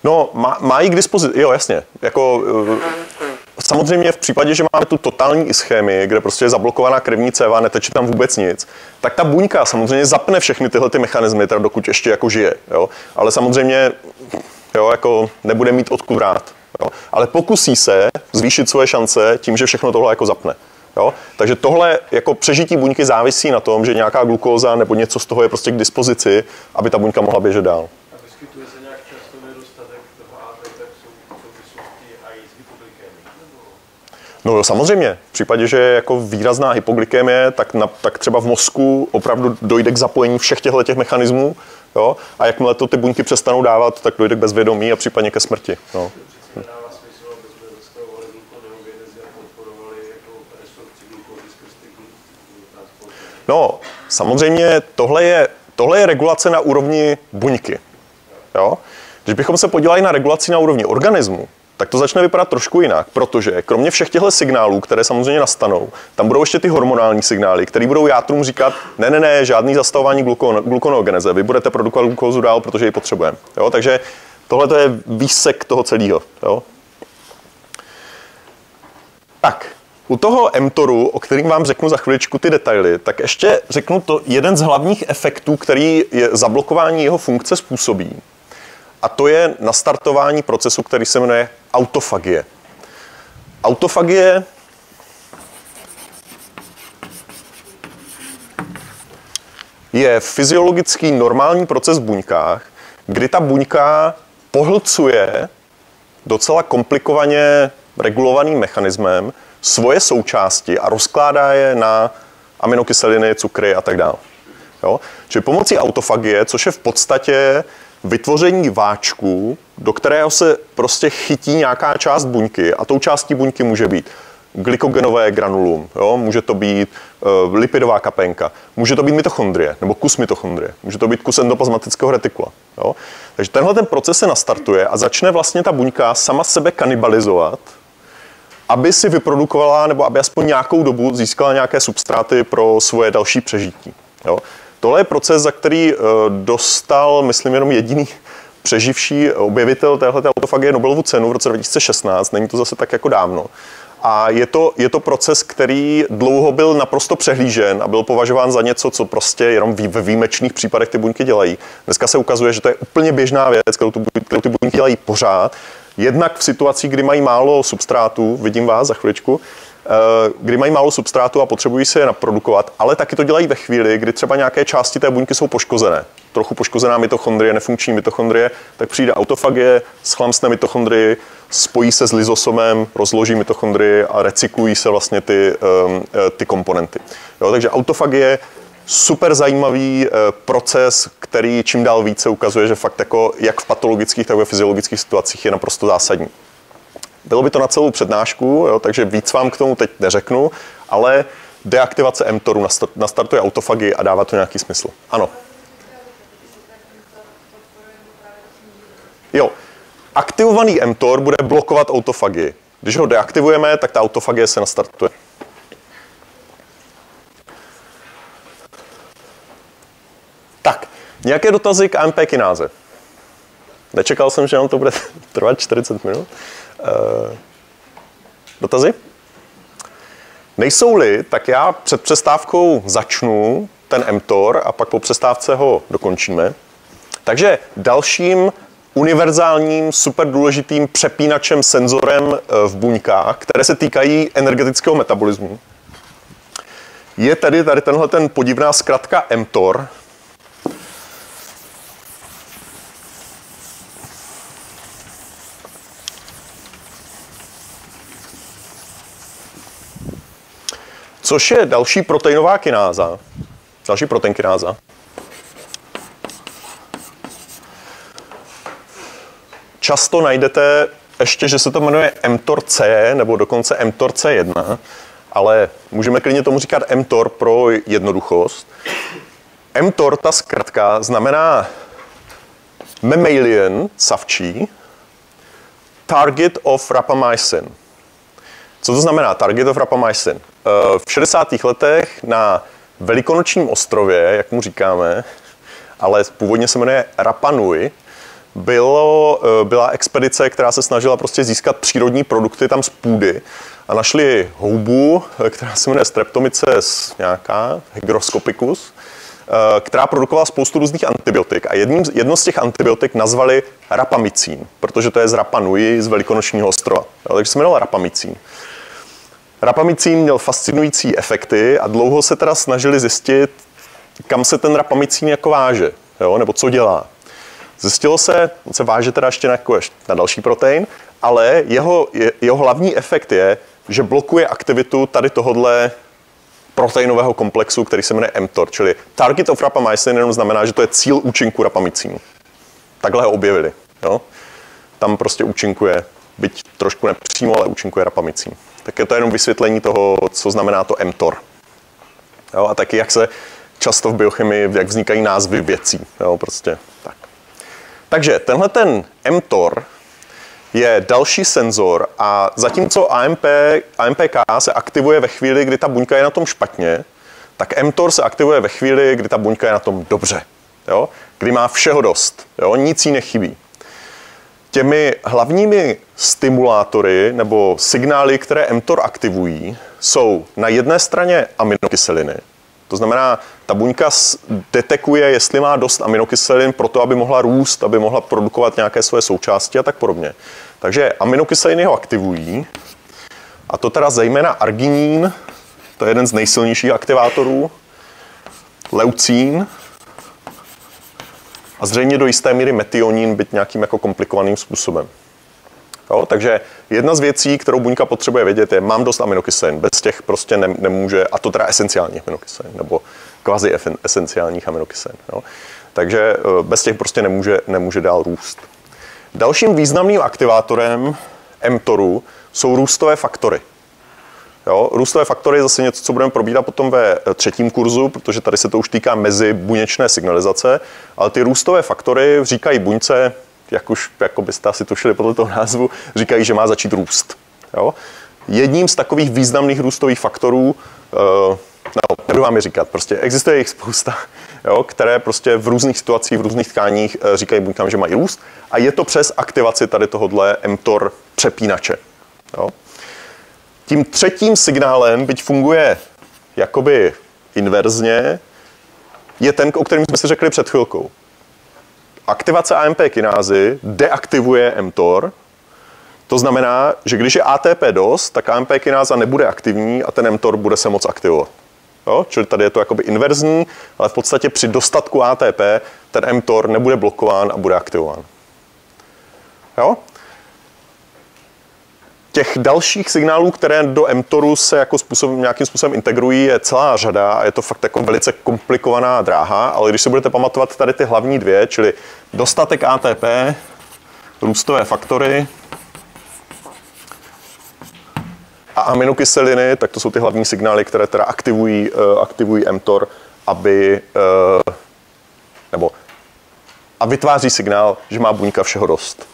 No, má, má ji k dispozici, jo, jasně. Jako, eh, samozřejmě v případě, že máme tu totální ischémii, kde prostě je zablokovaná krevní céva, neteče tam vůbec nic, tak ta buňka samozřejmě zapne všechny tyhle ty mechanismy, teda dokud ještě jako žije, jo. Ale samozřejmě, jo, jako nebude mít odkud vrát. Jo. Ale pokusí se zvýšit svoje šance tím, že všechno tohle jako zapne. Jo? Takže tohle jako přežití buňky závisí na tom, že nějaká glukóza nebo něco z toho je prostě k dispozici, aby ta buňka mohla běžet dál. A vyskytuje se nějak často nedostatek toho ATP v souvislosti i s hypoglykémií? No jo, samozřejmě. V případě, že je jako výrazná hypoglykemie, tak, na, tak třeba v mozku opravdu dojde k zapojení všech těchto těch mechanismů. Jo? A jakmile to ty buňky přestanou dávat, tak dojde k bezvědomí a případně ke smrti. No. Přece nedává smysl, aby jsme zastavovali glukoneogenezi a podporovali jako resorpci glukózy skrz ty glu- transporty. No, samozřejmě tohle je, tohle je regulace na úrovni buňky. Jo? Když bychom se podívali na regulaci na úrovni organismu, tak to začne vypadat trošku jinak, protože kromě všech těchto signálů, které samozřejmě nastanou, tam budou ještě ty hormonální signály, které budou játrům říkat, ne, ne, ne, žádný zastavování glukon, glukonogeneze, vy budete produkovat glukózu dál, protože ji potřebujeme. Jo? Takže tohle to je výsek toho celého. Jo? Tak, u toho mTORu, o kterým vám řeknu za chviličku ty detaily, tak ještě řeknu to jeden z hlavních efektů, který je zablokování jeho funkce způsobí. a to je nastartování procesu, který se jmenuje autofagie. Autofagie je fyziologický normální proces v buňkách, kdy ta buňka pohlcuje docela komplikovaně regulovaným mechanismem svoje součásti a rozkládá je na aminokyseliny, cukry a tak dále. Jo? Čili pomocí autofagie, což je v podstatě vytvoření váčku, do kterého se prostě chytí nějaká část buňky a tou částí buňky může být glykogenové granulum, jo? může to být uh, lipidová kapenka, může to být mitochondrie nebo kus mitochondrie, může to být kus endoplasmatického retikula. Jo? Takže tenhle ten proces se nastartuje a začne vlastně ta buňka sama sebe kanibalizovat, aby si vyprodukovala nebo aby aspoň nějakou dobu získala nějaké substráty pro svoje další přežití. Jo? Tohle je proces, za který uh, dostal, myslím, jenom jediný přeživší objevitel téhle autofagie Nobelovu cenu v roce 2016, není to zase tak jako dávno. A je to, je to proces, který dlouho byl naprosto přehlížen a byl považován za něco, co prostě jenom ve výjimečných případech ty buňky dělají. Dneska se ukazuje, že to je úplně běžná věc, kterou, tu, kterou ty buňky dělají pořád. Jednak v situacích, kdy mají málo substrátu, vidím vás za chviličku, eh, kdy mají málo substrátu a potřebují se je naprodukovat, ale taky to dělají ve chvíli, kdy třeba nějaké části té buňky jsou poškozené. Trochu poškozená mitochondrie, nefunkční mitochondrie, tak přijde autofagie, schlamsne mitochondrii, spojí se s lizosomem, rozloží mitochondrii a recyklují se vlastně ty, um, ty komponenty. Jo, takže autofagie super zajímavý uh, proces, který čím dál více ukazuje, že fakt jako jak v patologických, tak ve fyziologických situacích je naprosto zásadní. Bylo by to na celou přednášku, jo, takže víc vám k tomu teď neřeknu, ale deaktivace mTORu nastartuje autofagii a dává to nějaký smysl. Ano. Jo, aktivovaný mTOR bude blokovat autofagii. Když ho deaktivujeme, tak ta autofagie se nastartuje. Tak, nějaké dotazy k AMP kináze? Nečekal jsem, že nám to bude [LAUGHS] trvat 40 minut. Uh, dotazy? Nejsou-li, tak já před přestávkou začnu ten mTOR a pak po přestávce ho dokončíme. Takže dalším univerzálním, super důležitým přepínačem senzorem eh, v buňkách, které se týkají energetického metabolismu. Je tady tady tenhle ten podivná zkratka mTOR, což je další proteinová kináza, další proteinkináza, často najdete ještě, že se to jmenuje mTOR-C nebo dokonce mTOR-C1, ale můžeme klidně tomu říkat mTOR pro jednoduchost. mTOR, ta zkratka, znamená mammalian savčí target of rapamycin. Co to znamená target of rapamycin? Eh, v 60. letech na Velikonočním ostrově, jak mu říkáme, ale původně se jmenuje Rapanui, bylo, eh, byla expedice, která se snažila prostě získat přírodní produkty tam z půdy a našli houbu, eh, která se jmenuje Streptomyces nějaká, hygroskopicus, eh, která produkovala spoustu různých antibiotik a jedním, jedno z těch antibiotik nazvali rapamicín, protože to je z Rapa Nui, z Velikonočního ostrova. Takže se jmenoval rapamicín. Rapamicín měl fascinující efekty a dlouho se teda snažili zjistit, kam se ten rapamicín jako váže, jo, nebo co dělá. Zjistilo se, on se váže teda ještě na, jako na další protein, ale jeho, jeho hlavní efekt je, že blokuje aktivitu tady tohodle proteinového komplexu, který se jmenuje mTOR, čili target of rapamycin jenom znamená, že to je cíl účinku rapamycínu. Takhle ho objevili. Jo? Tam prostě účinkuje, byť trošku nepřímo, ale účinkuje rapamycín. Tak je to jenom vysvětlení toho, co znamená to mTOR. Jo? A taky, jak se často v biochemii, jak vznikají názvy věcí. Jo? Prostě tak. Takže tenhle ten mTOR je další senzor a zatímco AMP, AMPK se aktivuje ve chvíli, kdy ta buňka je na tom špatně, tak mTOR se aktivuje ve chvíli, kdy ta buňka je na tom dobře. Jo? Kdy má všeho dost. Jo? Nic jí nechybí. Těmi hlavními stimulátory nebo signály, které mTOR aktivují, jsou na jedné straně aminokyseliny, To znamená, ta buňka detekuje, jestli má dost aminokyselin pro to, aby mohla růst, aby mohla produkovat nějaké své součásti a tak podobně. Takže aminokyseliny ho aktivují, a to teda zejména arginín, to je jeden z nejsilnějších aktivátorů, leucín a zřejmě do jisté míry metionín, byť nějakým jako komplikovaným způsobem. Jo, takže jedna z věcí, kterou buňka potřebuje vědět, je, mám dost aminokyselin. Bez těch prostě ne, nemůže, a to teda esenciálních aminokyselin, nebo kvazi esenciálních aminokyselin. Jo. Takže eh, bez těch prostě nemůže, nemůže dál růst. Dalším významným aktivátorem mTORu jsou růstové faktory. Jo, růstové faktory je zase něco, co budeme probírat potom ve eh, třetím kurzu, protože tady se to už týká mezi buněčné signalizace, ale ty růstové faktory říkají buňce, jak už jako byste asi tušili podle toho názvu, říkají, že má začít růst. Jo? Jedním z takových významných růstových faktorů, no, nebudu vám je říkat, prostě existuje jich spousta, jo, které prostě v různých situacích, v různých tkáních eh, říkají buňkám, že mají růst a je to přes aktivaci tady tohohle mTOR přepínače. Jo? Tím třetím signálem, byť funguje jakoby inverzně, je ten, o kterém jsme si řekli před chvilkou. Aktivace AMP kinázy deaktivuje mTOR, to znamená, že když je ATP dost, tak AMP kináza nebude aktivní a ten mTOR bude se moc aktivovat. Jo? Čili tady je to jakoby inverzní, ale v podstatě při dostatku ATP ten mTOR nebude blokován a bude aktivován. Jo? Těch dalších signálů, které do mTORu se jako způsob, nějakým způsobem integrují, je celá řada a je to fakt jako velice komplikovaná dráha, ale když si budete pamatovat tady ty hlavní dvě, čili dostatek ATP, růstové faktory a aminokyseliny, tak to jsou ty hlavní signály, které teda aktivují, uh, aktivují mTOR, aby, uh, nebo a vytváří signál, že má buňka všeho dost.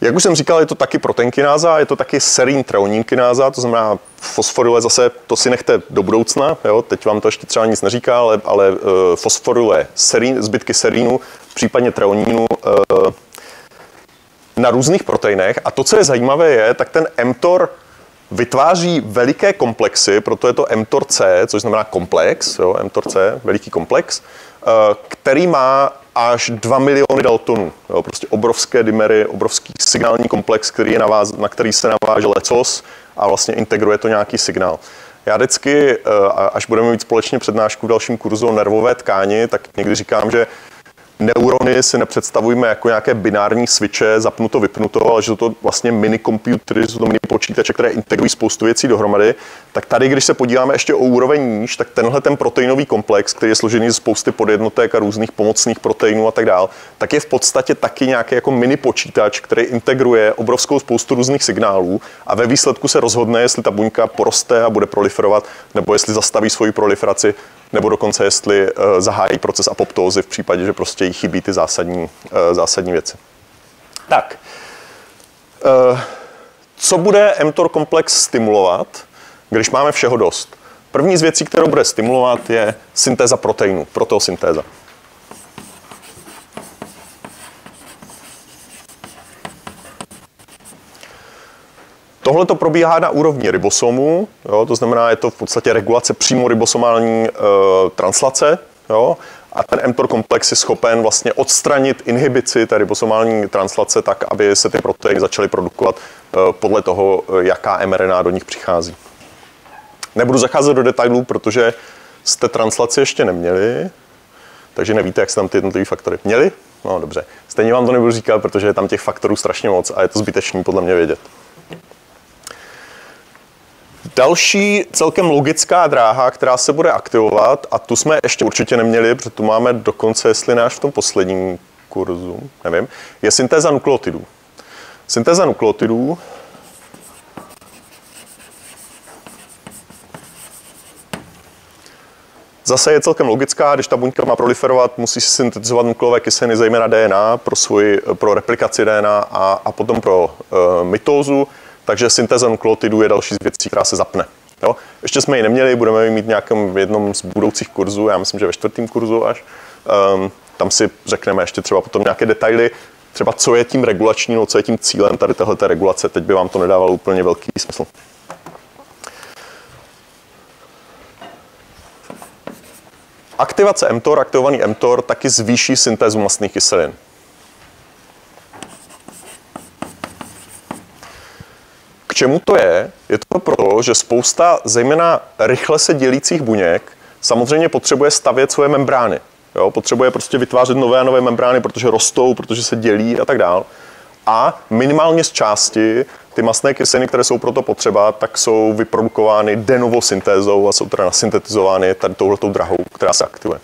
Jak už jsem říkal, je to taky proteinkináza, je to taky serín treoninkináza, to znamená fosforyle zase, to si nechte do budoucna, jo? teď vám to ještě třeba nic neříká, ale, ale uh, fosforyle, serín, zbytky serínu, případně treonínu uh, na různých proteinech. A to, co je zajímavé, je, tak ten mTOR vytváří veliké komplexy, proto je to mTOR C, což znamená komplex, jo? mTOR C, veliký komplex, který má až 2 miliony daltonů. Jo, prostě obrovské dimery, obrovský signální komplex, který je naváz, na který se naváže lecos a vlastně integruje to nějaký signál. Já vždycky, eh, až budeme mít společně přednášku v dalším kurzu o nervové tkáni, tak někdy říkám, že neurony si nepředstavujeme jako nějaké binární switche, zapnuto, vypnuto, ale že to vlastně mini komputery, jsou to mini počítače, které integrují spoustu věcí dohromady. Tak tady, když se podíváme ještě o úroveň níž, tak tenhle ten proteinový komplex, který je složený z spousty podjednotek a různých pomocných proteinů a tak dál, tak je v podstatě taky nějaký jako mini počítač, který integruje obrovskou spoustu různých signálů a ve výsledku se rozhodne, jestli ta buňka poroste a bude proliferovat, nebo jestli zastaví svoji proliferaci, nebo dokonce jestli uh, zahájí proces apoptózy v případě, že prostě jí chybí ty zásadní, uh, zásadní věci. Tak, uh, co bude mTOR komplex stimulovat, když máme všeho dost? První z věcí, kterou bude stimulovat, je syntéza proteinu, proteosyntéza. Tohle to probíhá na úrovni ribosomu, jo, to znamená, je to v podstatě regulace přímo ribosomální e, translace, jo, a ten mTOR komplex je schopen vlastně odstranit inhibici té ribosomální translace tak, aby se ty proteiny začaly produkovat e, podle toho, jaká mRNA do nich přichází. Nebudu zacházet do detailů, protože jste translaci ještě neměli, takže nevíte, jak se tam ty jednotlivé faktory měli. No dobře, stejně vám to nebudu říkat, protože je tam těch faktorů strašně moc a je to zbytečný podle mě vědět. Další celkem logická dráha, která se bude aktivovat, a tu jsme ještě určitě neměli, protože tu máme dokonce, jestli náš v tom posledním kurzu, nevím, je syntéza nukleotidů. Syntéza nukleotidů Zase je celkem logická, když ta buňka má proliferovat, musí si syntetizovat nukleové kyseliny, zejména DNA, pro, svůj, pro replikaci DNA a, a potom pro uh, mitózu. Takže syntéza nukleotidů je další z věcí, která se zapne. Jo? Ještě jsme ji neměli, budeme ji mít v jednom z budoucích kurzů, já myslím, že ve čtvrtém kurzu až. Um, tam si řekneme ještě třeba potom nějaké detaily, třeba co je tím regulační, no, co je tím cílem tady téhle regulace, teď by vám to nedávalo úplně velký smysl. Aktivace mTOR, aktivovaný mTOR, taky zvýší syntézu mastných kyselin. Čemu to je? Je to proto, že spousta zejména rychle se dělících buněk samozřejmě potřebuje stavět svoje membrány. Jo? Potřebuje prostě vytvářet nové a nové membrány, protože rostou, protože se dělí a tak dál. A minimálně z části ty masné kyseliny, které jsou proto potřeba, tak jsou vyprodukovány denovou syntézou a jsou teda nasyntetizovány tady touhletou drahou, která se aktivuje.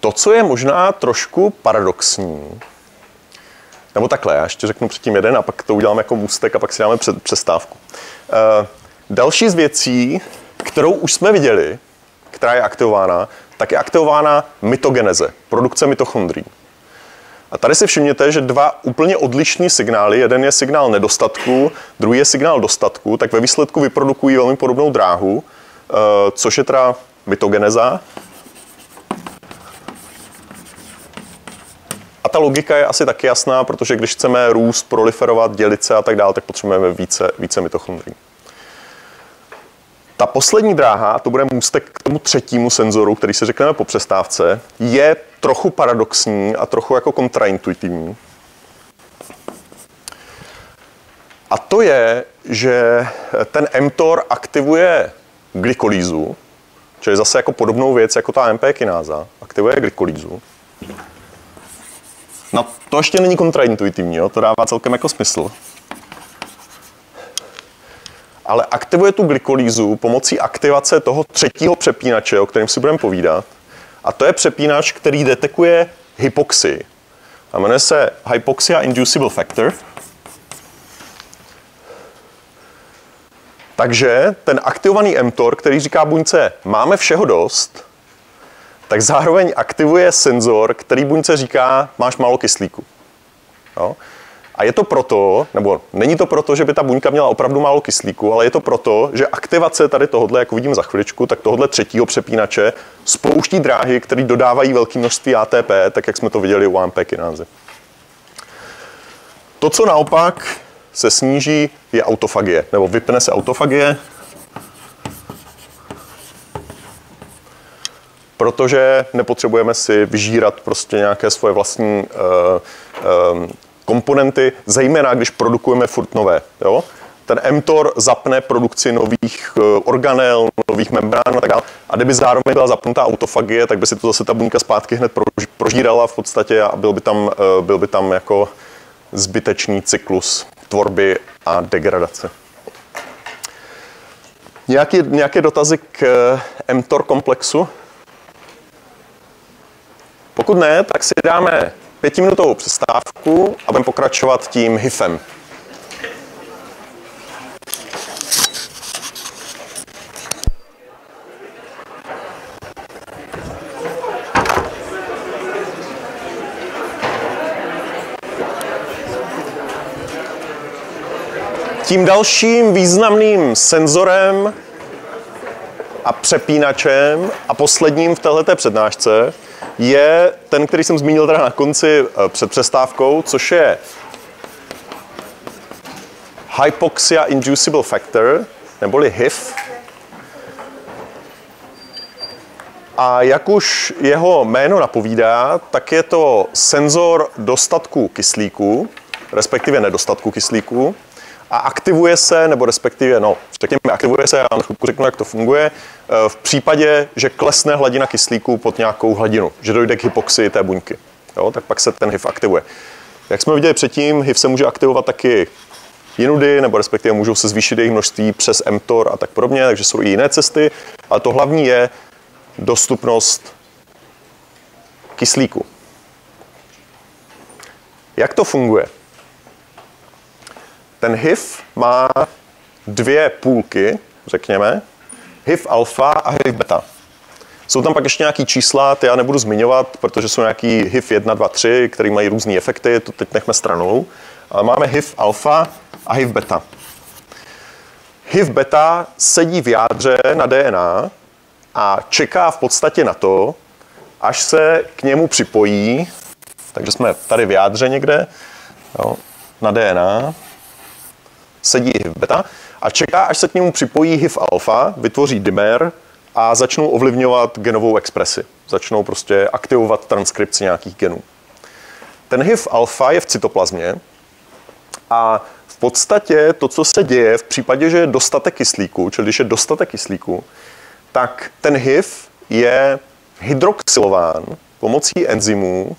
To, co je možná trošku paradoxní, nebo takhle, já ještě řeknu předtím jeden a pak to uděláme jako můstek a pak si dáme přestávku. Uh, další z věcí, kterou už jsme viděli, která je aktivována, tak je aktivována mitogeneze, produkce mitochondrií. A tady si všimněte, že dva úplně odlišní signály, jeden je signál nedostatku, druhý je signál dostatku, tak ve výsledku vyprodukují velmi podobnou dráhu, eh, což je teda mitogeneza. A ta logika je asi taky jasná, protože když chceme růst, proliferovat, dělit se a tak dále, tak potřebujeme více, více mitochondrií. Ta poslední dráha, to bude můstek k tomu třetímu senzoru, který si řekneme po přestávce, je trochu paradoxní a trochu jako kontraintuitivní. A to je, že ten mTOR aktivuje glykolízu, čili zase jako podobnou věc jako ta MP kináza, aktivuje glykolízu. No to ještě není kontraintuitivní, jo? to dává celkem jako smysl ale aktivuje tu glykolízu pomocí aktivace toho třetího přepínače, o kterém si budeme povídat. A to je přepínač, který detekuje hypoxii. A jmenuje se Hypoxia Inducible Factor. Takže ten aktivovaný mTOR, který říká buňce, máme všeho dost, tak zároveň aktivuje senzor, který buňce říká, máš málo kyslíku. Jo? A je to proto, nebo není to proto, že by ta buňka měla opravdu málo kyslíku, ale je to proto, že aktivace tady tohohle, jak vidím za chviličku, tak tohohle třetího přepínače spouští dráhy, které dodávají velké množství ATP, tak jak jsme to viděli u AMP kinázy. To, co naopak se sníží, je autofagie, nebo vypne se autofagie, protože nepotřebujeme si vyžírat prostě nějaké svoje vlastní uh, uh, komponenty, zejména když produkujeme furt nové. Jo? Ten mTOR zapne produkci nových eh, organel, nových membrán a tak dále. A kdyby zároveň byla zapnutá autofagie, tak by si to zase ta buňka zpátky hned prožírala v podstatě a byl by tam, byl by tam jako zbytečný cyklus tvorby a degradace. Nějaké, nějaké dotazy k mTOR komplexu? Pokud ne, tak si dáme pětiminutovou přestávku a budeme pokračovat tím HIFem. Tím dalším významným senzorem a přepínačem a posledním v této přednášce je ten, který jsem zmínil teda na konci eh, před přestávkou, což je Hypoxia Inducible Factor, neboli HIF. A jak už jeho jméno napovídá, tak je to senzor dostatku kyslíku, respektive nedostatku kyslíku a aktivuje se, nebo respektive, no, řekněme, aktivuje se, já vám chvilku řeknu, jak to funguje, eh, v případě, že klesne hladina kyslíku pod nějakou hladinu, že dojde k hypoxii té buňky. Jo, tak pak se ten HIV aktivuje. Jak jsme viděli předtím, HIV se může aktivovat taky jinudy, nebo respektive můžou se zvýšit jejich množství přes mTOR a tak podobně, takže jsou i jiné cesty, ale to hlavní je dostupnost kyslíku. Jak to funguje? Ten HIV má dvě půlky, řekněme, HIV alfa a HIV beta. Jsou tam pak ještě nějaký čísla, ty já nebudu zmiňovat, protože jsou nějaký HIV 1, 2, 3, které mají různé efekty, to teď nechme stranou. Ale máme HIV alfa a HIV beta. HIV beta sedí v jádře na DNA a čeká v podstatě na to, až se k němu připojí, takže jsme tady v jádře někde, jo, na DNA, sedí i v beta a čeká, až se k němu připojí HIV alfa, vytvoří dimer a začnou ovlivňovat genovou expresi. Začnou prostě aktivovat transkripci nějakých genů. Ten HIV alfa je v cytoplazmě a v podstatě to, co se děje v případě, že je dostatek kyslíku, čili když je dostatek kyslíku, tak ten HIV je hydroxylován pomocí enzymů,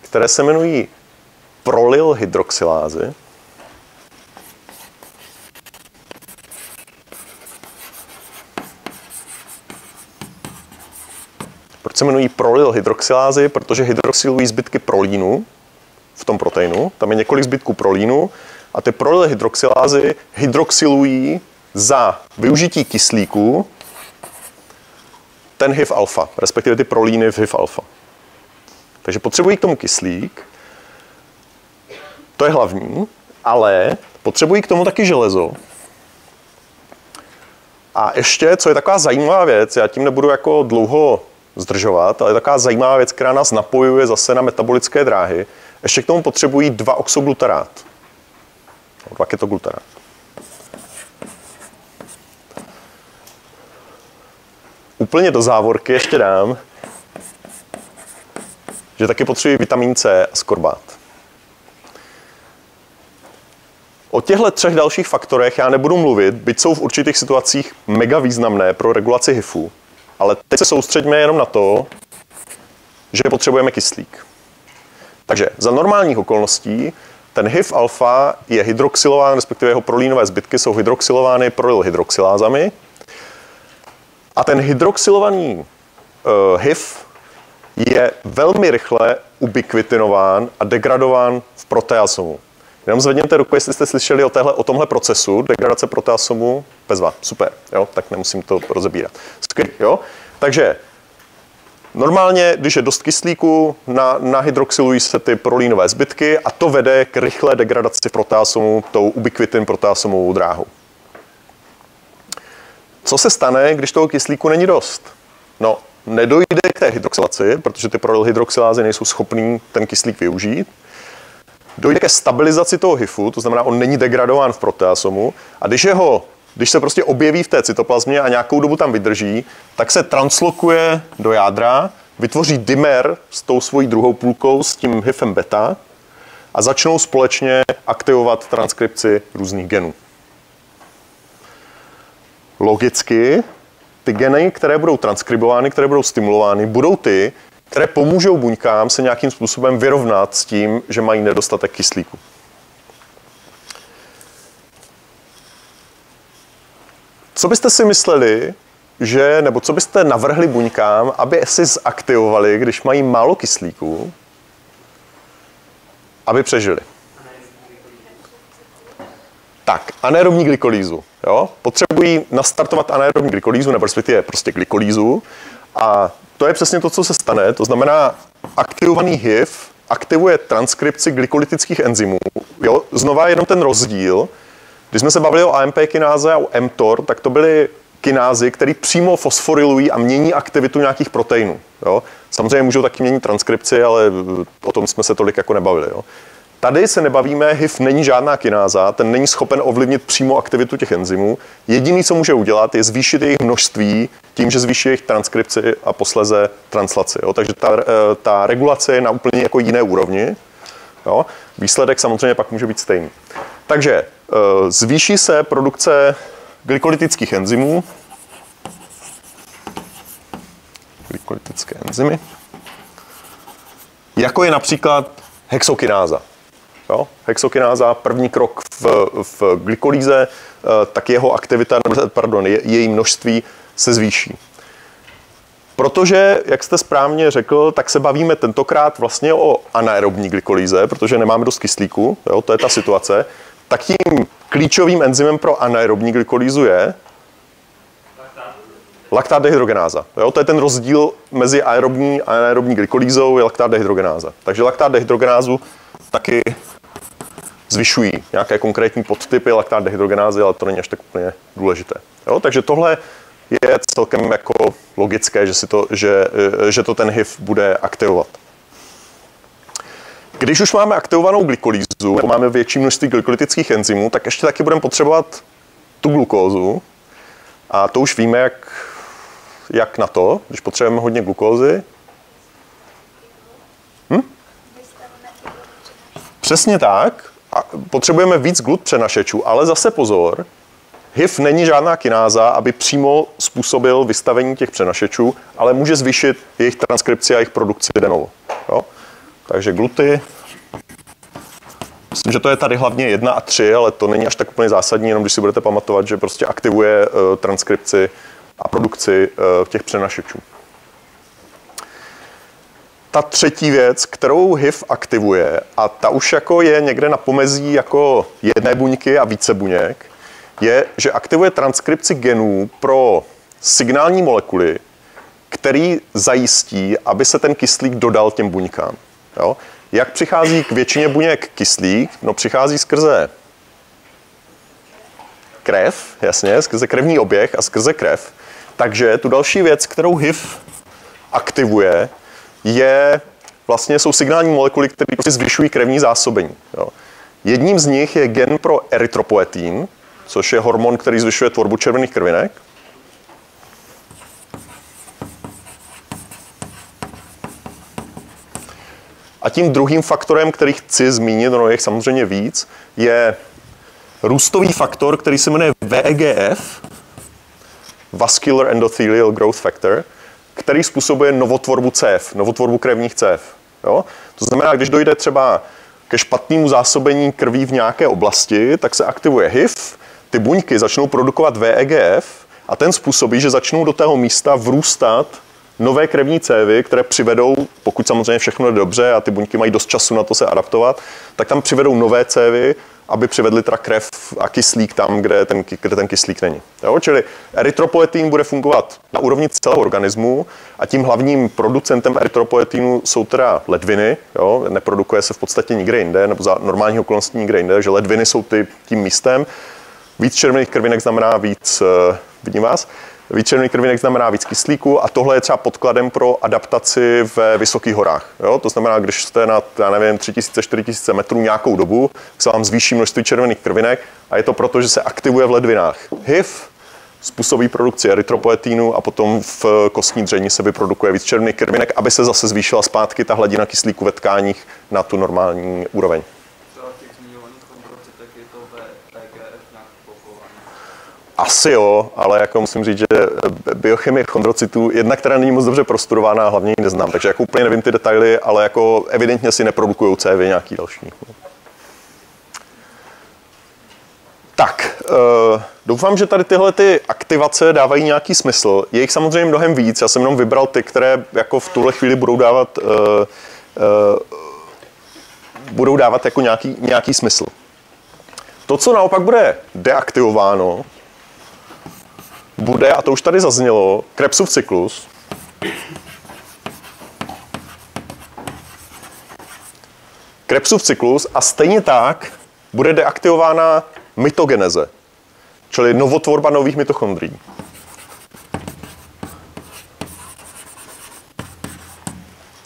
které se jmenují prolyl hydroxylázy. Se jmenují prolyl hydroxylázy? Protože hydroxylují zbytky prolínu v tom proteinu. Tam je několik zbytků prolínu a ty prolyl hydroxylázy hydroxylují za využití kyslíku ten HIV alfa, respektive ty prolíny v HIV alfa. Takže potřebují k tomu kyslík, to je hlavní, ale potřebují k tomu taky železo. A ještě, co je taková zajímavá věc, já tím nebudu jako dlouho zdržovat, ale taková zajímavá věc, která nás napojuje zase na metabolické dráhy. Ještě k tomu potřebují dva oxoglutarát. Dva ketoglutarat. Úplně do závorky ještě dám, že taky potřebují vitamin C a skorbát. O těchto třech dalších faktorech já nebudu mluvit, byť jsou v určitých situacích mega významné pro regulaci HIFu, ale teď se soustředíme jenom na to, že potřebujeme kyslík. Takže za normálních okolností ten HIV alfa je hydroxylován, respektive jeho prolínové zbytky jsou hydroxylovány prolylhydroxylázami. A ten hydroxylovaný uh, HIV je velmi rychle ubiquitinován a degradován v proteasomu. Jenom zvedněte ruku, jestli jste slyšeli o, téhle, o tomhle procesu degradace proteasomu. Bezva, super, jo, tak nemusím to rozebírat. Skvělý, jo. Takže normálně, když je dost kyslíku, na, nahydroxylují se ty prolínové zbytky a to vede k rychlé degradaci proteasomu tou ubiquitin proteasomovou dráhou. Co se stane, když toho kyslíku není dost? No, nedojde k té hydroxylaci, protože ty prolylhydroxylázy nejsou schopný ten kyslík využít. Dojde ke stabilizaci toho HIFu, to znamená, on není degradován v proteasomu a když je ho když se prostě objeví v té cytoplazmě a nějakou dobu tam vydrží, tak se translokuje do jádra, vytvoří dimer s tou svojí druhou půlkou, s tím HIFem beta a začnou společně aktivovat transkripci různých genů. Logicky ty geny, které budou transkribovány, které budou stimulovány, budou ty, které pomůžou buňkám se nějakým způsobem vyrovnat s tím, že mají nedostatek kyslíku. Co byste si mysleli, že, nebo co byste navrhli buňkám, aby si zaktivovali, když mají málo kyslíku, aby přežili? Tak, anaerobní glykolízu. Jo? Potřebují nastartovat anaerobní glykolízu, nebo respektive prostě glykolízu. A to je přesně to, co se stane. To znamená, aktivovaný HIV aktivuje transkripci glykolytických enzymů. Jo? Znova jenom ten rozdíl. Když jsme se bavili o AMP kináze a o mTOR, tak to byly kinázy, které přímo fosforilují a mění aktivitu nějakých proteinů. Jo? Samozřejmě můžou taky měnit transkripci, ale o tom jsme se tolik jako nebavili. Jo? Tady se nebavíme, HIV není žádná kináza, ten není schopen ovlivnit přímo aktivitu těch enzymů. Jediný, co může udělat, je zvýšit jejich množství tím, že zvýší jejich transkripci a posleze translaci. Jo? Takže ta, eh, ta regulace je na úplně jako jiné úrovni. Jo? Výsledek samozřejmě pak může být stejný. Takže eh, zvýší se produkce glykolytických enzymů, glykolytické enzymy, jako je například hexokináza. Jo? Hexokináza, první krok v, v glykolíze, eh, tak jeho aktivita, pardon, její množství se zvýší. Protože, jak jste správně řekl, tak se bavíme tentokrát vlastně o anaerobní glykolíze, protože nemáme dost kyslíku, jo, to je ta situace, tak tím klíčovým enzymem pro anaerobní glykolízu je laktát dehydrogenáza. Jo, to je ten rozdíl mezi aerobní a anaerobní glykolízou je laktát dehydrogenáza. Takže laktát dehydrogenázu taky zvyšují nějaké konkrétní podtypy laktát dehydrogenázy, ale to není až tak úplně důležité. Jo, takže tohle je celkem jako logické, že, si to, že, že to ten HIV bude aktivovat. Když už máme aktivovanou glykolízu, nebo máme větší množství glykolytických enzymů, tak ještě taky budeme potřebovat tu glukózu. A to už víme, jak, jak na to, když potřebujeme hodně glukózy. Přesně tak. Potřebujeme víc glut přenašečů, ale zase pozor, HIV není žádná kináza, aby přímo způsobil vystavení těch přenašečů, ale může zvýšit jejich transkripci a jejich produkci de novo. Jo? Takže gluty, myslím, že to je tady hlavně 1 a 3, ale to není až tak úplně zásadní, jenom když si budete pamatovat, že prostě aktivuje uh, transkripci a produkci uh, těch přenašečů. Ta třetí věc, kterou HIV aktivuje, a ta už jako je někde na pomezí jako jedné buňky a více buněk, je, že aktivuje transkripci genů pro signální molekuly, který zajistí, aby se ten kyslík dodal těm buňkám. Jo? Jak přichází k většině buněk kyslík? No přichází skrze krev, jasně, skrze krevní oběh a skrze krev. Takže tu další věc, kterou HIV aktivuje, je vlastně jsou signální molekuly, které prostě zvyšují krevní zásobení. Jo. Jedním z nich je gen pro erytropoetin, což je hormon, který zvyšuje tvorbu červených krvinek. A tím druhým faktorem, který chci zmínit, no je samozřejmě víc, je růstový faktor, který se jmenuje VEGF, Vascular Endothelial Growth Factor, který způsobuje novotvorbu cév, novotvorbu krevních cév. Jo? To znamená, když dojde třeba ke špatnému zásobení krví v nějaké oblasti, tak se aktivuje HIV, ty buňky začnou produkovat VEGF a ten způsobí, že začnou do tého místa vrůstat nové krevní cévy, které přivedou, pokud samozřejmě všechno je dobře a ty buňky mají dost času na to se adaptovat, tak tam přivedou nové cévy, aby přivedli teda krev a kyslík tam, kde ten, kde ten kyslík není. Jo? Čili erytropoetin bude fungovat na úrovni celého organismu a tím hlavním producentem erytropoetinu jsou teda ledviny. Jo? Neprodukuje se v podstatě nikde jinde, nebo za normálního okolností nikde jinde, že ledviny jsou ty, tím místem. Víc červených krvinek znamená víc, uh, vidím vás, víc červených krvinek znamená víc kyslíku a tohle je třeba podkladem pro adaptaci ve vysokých horách. Jo? To znamená, když jste na, já nevím, 3000-4000 metrů nějakou dobu, se vám zvýší množství červených krvinek a je to proto, že se aktivuje v ledvinách. HIV způsobí produkci erytropoetínu a potom v kostní dření se vyprodukuje víc červených krvinek, aby se zase zvýšila zpátky ta hladina kyslíku ve tkáních na tu normální úroveň. Asi jo, ale jako musím říct, že biochemie chondrocytů, jedna, která není moc dobře prostudovaná, a hlavně ji neznám, takže jako úplně nevím ty detaily, ale jako evidentně si neprodukují CV nějaký další. Tak, uh, doufám, že tady tyhle ty aktivace dávají nějaký smysl. Je jich samozřejmě mnohem víc, já jsem jenom vybral ty, které jako v tuhle chvíli budou dávat, uh, budou dávat jako nějaký, nějaký smysl. To, co naopak bude deaktivováno, bude, a to už tady zaznělo, Krebsův cyklus. Krebsův cyklus a stejně tak bude deaktivována mitogeneze, čili novotvorba nových mitochondrií.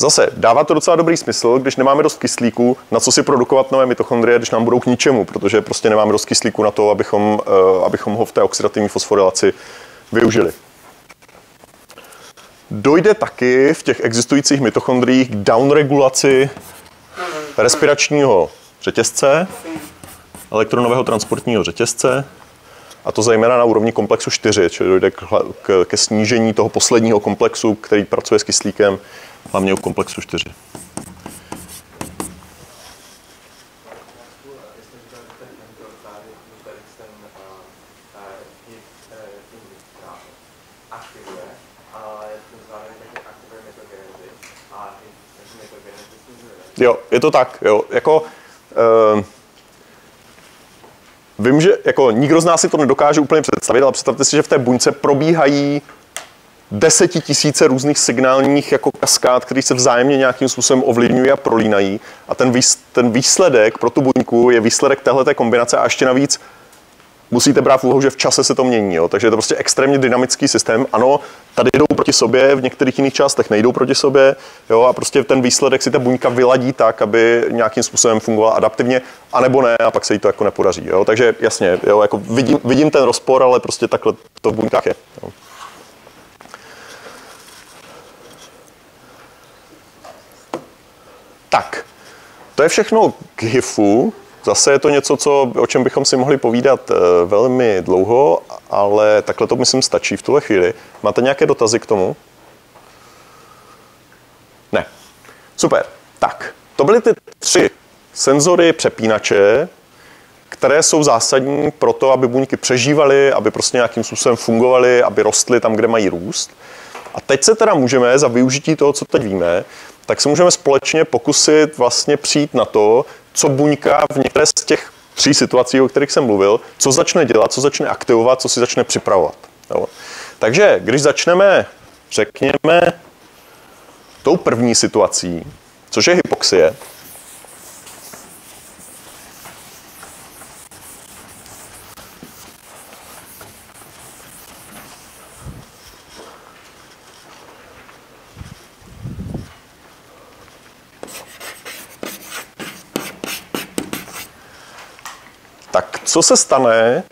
Zase, dává to docela dobrý smysl, když nemáme dost kyslíku, na co si produkovat nové mitochondrie, když nám budou k ničemu, protože prostě nemáme dost kyslíku na to, abychom, uh, abychom ho v té oxidativní fosforilaci využili. Dojde taky v těch existujících mitochondriích k downregulaci respiračního řetězce, elektronového transportního řetězce, a to zejména na úrovni komplexu 4, čili dojde k, k, ke snížení toho posledního komplexu, který pracuje s kyslíkem, hlavně u komplexu 4. Jo, je to tak, jo. Jako, uh, vím, že jako nikdo z nás si to nedokáže úplně představit, ale představte si, že v té buňce probíhají desetitisíce různých signálních jako kaskád, které se vzájemně nějakým způsobem ovlivňují a prolínají. A ten, výs, ten výsledek pro tu buňku je výsledek téhleté kombinace a ještě navíc musíte brát v úvahu, že v čase se to mění. Jo? Takže je to prostě extrémně dynamický systém. Ano, tady jdou proti sobě, v některých jiných částech nejdou proti sobě. Jo? A prostě ten výsledek si ta buňka vyladí tak, aby nějakým způsobem fungovala adaptivně, anebo ne, a pak se jí to jako nepodaří. Jo? Takže jasně, jo? Jako vidím, vidím, ten rozpor, ale prostě takhle to v buňkách je. Jo? Tak, to je všechno k HIFu. Zase je to něco, co, o čem bychom si mohli povídat eh, velmi dlouho, ale takhle to myslím stačí v tuhle chvíli. Máte nějaké dotazy k tomu? Ne. Super. Tak, to byly ty tři senzory přepínače, které jsou zásadní pro to, aby buňky přežívaly, aby prostě nějakým způsobem fungovaly, aby rostly tam, kde mají růst. A teď se teda můžeme za využití toho, co teď víme, tak se můžeme společně pokusit vlastně přijít na to, co buňka v některé z těch tří situací, o kterých jsem mluvil, co začne dělat, co začne aktivovat, co si začne připravovat. Jo. Takže když začneme, řekněme, tou první situací, což je hypoxie, tak co se stane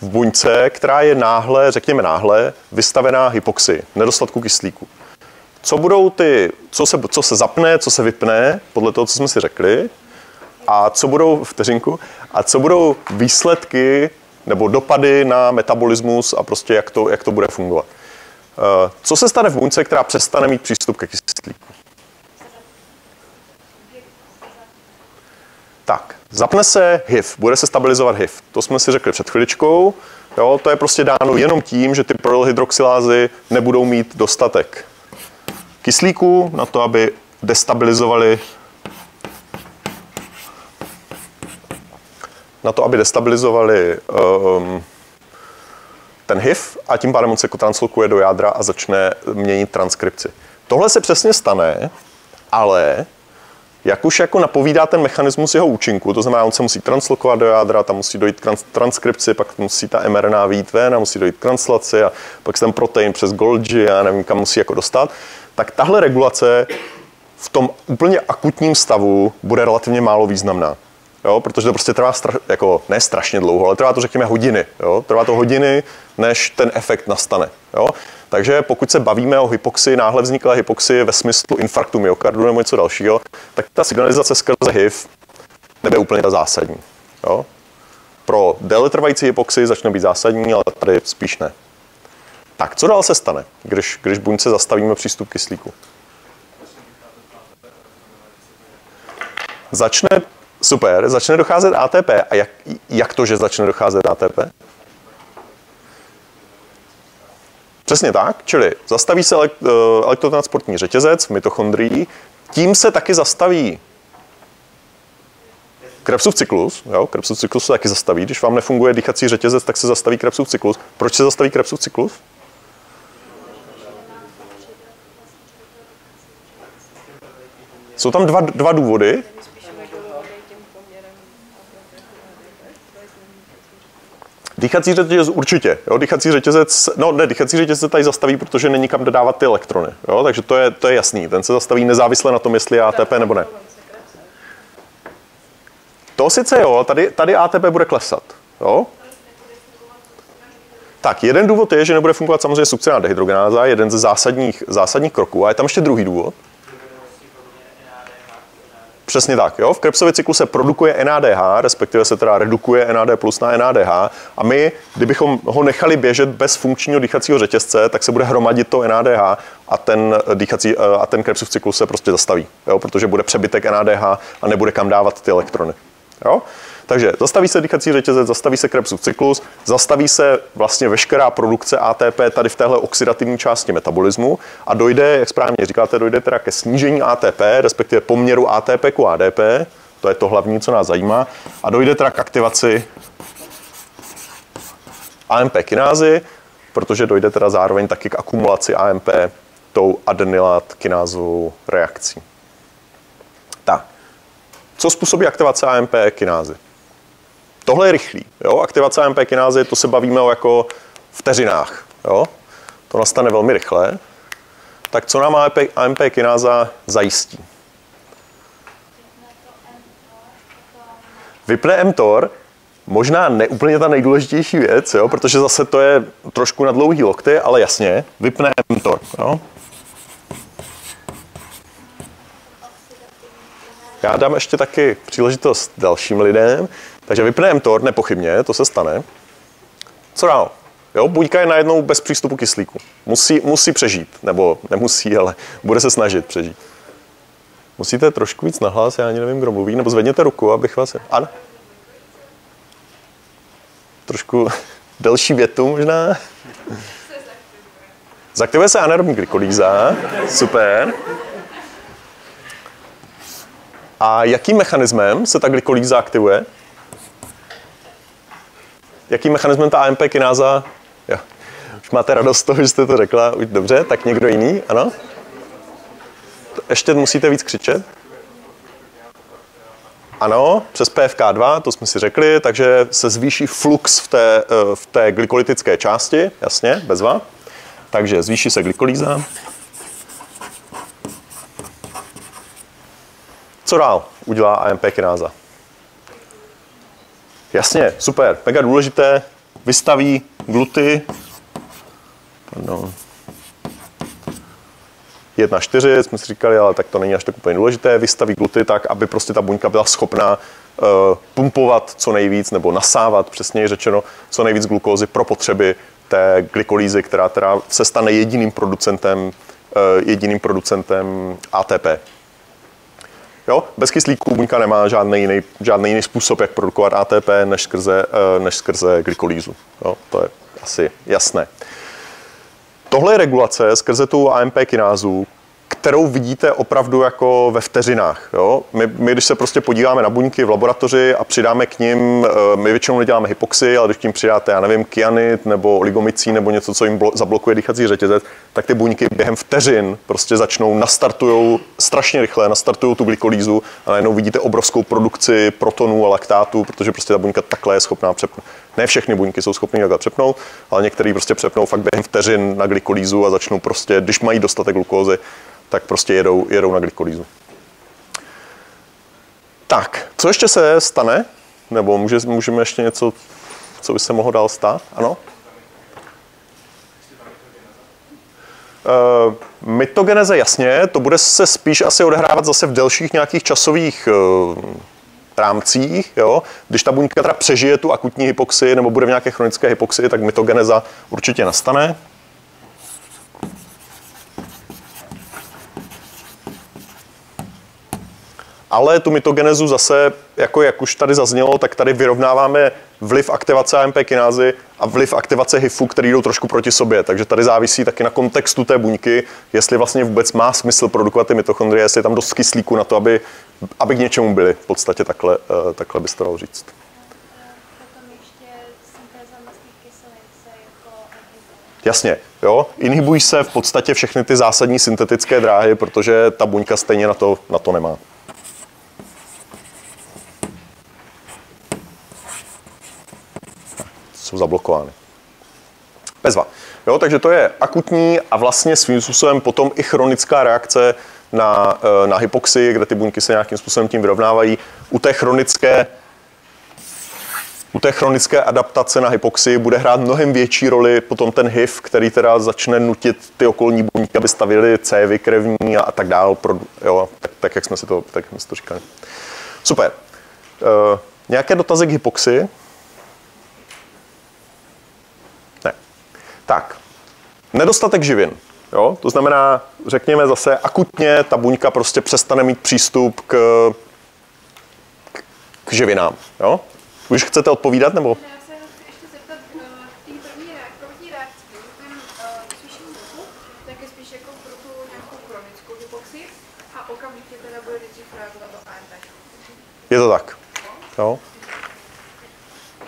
v buňce, která je náhle, řekněme náhle, vystavená hypoxii, nedostatku kyslíku? Co budou ty, co se, co se zapne, co se vypne, podle toho, co jsme si řekli, a co budou, [LAUGHS] vteřinku, a co budou výsledky nebo dopady na metabolismus a prostě jak to, jak to bude fungovat. Eh, co se stane v buňce, která přestane mít přístup ke kyslíku? Tak, zapne se HIV, bude se stabilizovat HIV. To jsme si řekli před chviličkou. Jo, to je prostě dáno jenom tím, že ty prolhydroxylázy nebudou mít dostatek kyslíku na to, aby destabilizovali na to, aby destabilizovali um, ten HIV a tím pádem on se jako translokuje do jádra a začne měnit transkripci. Tohle se přesně stane, ale jak už jako napovídá ten mechanismus jeho účinku, to znamená, on se musí translokovat do jádra, tam musí dojít k transkripci, pak musí ta mRNA výjít ven a musí dojít k translaci a pak se ten protein přes Golgi a nevím, kam musí jako dostat, tak tahle regulace v tom úplně akutním stavu bude relativně málo významná. Jo, protože to prostě trvá stra, jako, ne strašně dlouho, ale trvá to řekněme hodiny. Jo? Trvá to hodiny, než ten efekt nastane. Jo? Takže pokud se bavíme o hypoxii, náhle vzniklé hypoxii ve smyslu infarktu myokardu nebo něco dalšího, tak ta signalizace skrze HIV nebude úplně ta zásadní. Jo? Pro déle trvající hypoxii začne být zásadní, ale tady spíš ne. Tak, co dál se stane, když, když buňce zastavíme přístup kyslíku? Začne, super, začne docházet ATP. A jak, jak to, že začne docházet ATP? Přesně tak, čili zastaví se eh, elektrotransportní řetězec v mitochondrii, tím se taky zastaví Krebsův cyklus, jo, Krebsův cyklus se taky zastaví. Když vám nefunguje dýchací řetězec, tak se zastaví Krebsův cyklus. Proč se zastaví Krebsův cyklus? Jsou tam dva, dva důvody. Dýchací řetězec určitě. Jo, dýchací řetězec, no ne, dýchací řetězec se tady zastaví, protože není kam dodávat ty elektrony. Jo, takže to je, to je jasný. Ten se zastaví nezávisle na tom, jestli je ATP nebo ne. To sice jo, tady, tady ATP bude klesat. Jo? Tak, jeden důvod je, že nebude fungovat samozřejmě sukcená dehydrogenáza, jeden ze zásadních, zásadních kroků. A je tam ještě druhý důvod. Přesně tak. Jo? V Krebsově cyklu se produkuje NADH, respektive se teda redukuje NAD plus na NADH a my, kdybychom ho nechali běžet bez funkčního dýchacího řetězce, tak se bude hromadit to NADH a ten, dýchací, a ten Krebsův cyklus se prostě zastaví, jo? protože bude přebytek NADH a nebude kam dávat ty elektrony. Jo? Takže zastaví se dýchací řetězec, zastaví se Krebsův cyklus, zastaví se vlastně veškerá produkce ATP tady v téhle oxidativní části metabolismu a dojde, jak správně říkáte, dojde teda ke snížení ATP, respektive poměru ATP k ADP, to je to hlavní, co nás zajímá, a dojde teda k aktivaci AMP kinázy, protože dojde teda zároveň taky k akumulaci AMP tou adenylát kinázovou reakcí. Tak, co způsobí aktivace AMP kinázy? Tohle je rychlý. Jo? Aktivace AMP kinázy, to se bavíme o jako vteřinách. Jo? To nastane velmi rychle. Tak co nám AMP, kináza zajistí? Vypne mTOR, možná neúplně ta nejdůležitější věc, jo? protože zase to je trošku na dlouhý lokty, ale jasně, vypne mTOR. Jo? Já dám ještě taky příležitost dalším lidem. Takže vypne mTOR, nepochybně, to se stane. Co dál? Jo, buňka je najednou bez přístupu kyslíku. Musí, musí přežít, nebo nemusí, ale bude se snažit přežít. Musíte trošku víc nahlas, já ani nevím, kdo mluví, nebo zvedněte ruku, abych vás... Ano? Trošku [LAUGHS] delší větu možná. Zaktivuje se anaerobní glykolýza. Super. A jakým mechanismem se ta glykolýza aktivuje? Jakým mechanismem ta AMP kináza? Jo. Už máte radost z toho, že jste to řekla? Už dobře, tak někdo jiný? Ano? Ještě musíte víc křičet? Ano, přes PFK2, to jsme si řekli, takže se zvýší flux v té, eh, v té glykolytické části, jasně, bezva. Takže zvýší se glykolýza. Co dál udělá AMP kináza? Jasně, super, mega důležité, vystaví gluty, pardon, 1 4 jsme si říkali, ale tak to není až tak úplně důležité, vystaví gluty tak, aby prostě ta buňka byla schopná uh, pumpovat co nejvíc, nebo nasávat, přesněji řečeno, co nejvíc glukózy pro potřeby té glykolízy, která teda se stane jediným producentem, uh, jediným producentem ATP. Jo? Bez kyslíku buňka nemá žádný jiný, žádný jiný způsob, jak produkovat ATP, než skrze, eh, než skrze glykolízu. Jo? To je asi jasné. Tohle je regulace skrze tu AMP kinázu, kterou vidíte opravdu jako ve vteřinách. Jo? My, my, když se prostě podíváme na buňky v laboratoři a přidáme k ním, eh, my většinou neděláme hypoxy, ale když tím přidáte, já nevím, kyanit nebo oligomycí nebo něco, co jim zablokuje dýchací řetězec, tak ty buňky během vteřin prostě začnou, nastartujou strašně rychle, nastartují tu glykolízu a najednou vidíte obrovskou produkci protonů a laktátu, protože prostě ta buňka takhle je schopná přepnout. Ne všechny buňky jsou schopné takhle přepnout, ale některé prostě přepnou fakt během vteřin na glykolízu a začnou prostě, když mají dostatek glukózy, tak prostě jedou, jedou na glykolízu. Tak, co ještě se stane? Nebo může, můžeme ještě něco, co by se mohlo dál stát? Ano? Uh, mitogeneze jasně, to bude se spíš asi odehrávat zase v delších nějakých časových uh, rámcích. Jo? Když ta buňka teda přežije tu akutní hypoxii nebo bude v nějaké chronické hypoxii, tak mitogeneza určitě nastane. Ale tu mitogenezu zase, jako jak už tady zaznělo, tak tady vyrovnáváme vliv aktivace AMP kinázy a vliv aktivace HIFu, který jdou trošku proti sobě. Takže tady závisí taky na kontextu té buňky, jestli vlastně vůbec má smysl produkovat ty mitochondrie, jestli je tam dost kyslíku na to, aby, aby k něčemu byly. V podstatě takhle, eh, takhle by to dalo říct. Jasně, jo, inhibují se v podstatě všechny ty zásadní syntetické dráhy, protože ta buňka stejně na to, na to nemá. Jsou zablokovány. Bezva. Jo, takže to je akutní a vlastně svým způsobem potom i chronická reakce na, eh, na hypoxii, kde ty buňky se nějakým způsobem tím vyrovnávají. U té chronické u té chronické adaptace na hypoxii bude hrát mnohem větší roli potom ten HIV, který teda začne nutit ty okolní buňky, aby stavili cévy krevní a, a tak dále, pro, jo, tak, tak, jak jsme si to, tak jsme si to říkali. Super. Uh, nějaké dotazy k hypoxii? Tak, nedostatek živin. Jo? To znamená, řekněme zase, akutně ta buňka prostě přestane mít přístup k, k, k živinám. Jo? Už chcete odpovídat? Nebo? Je to tak. Jo?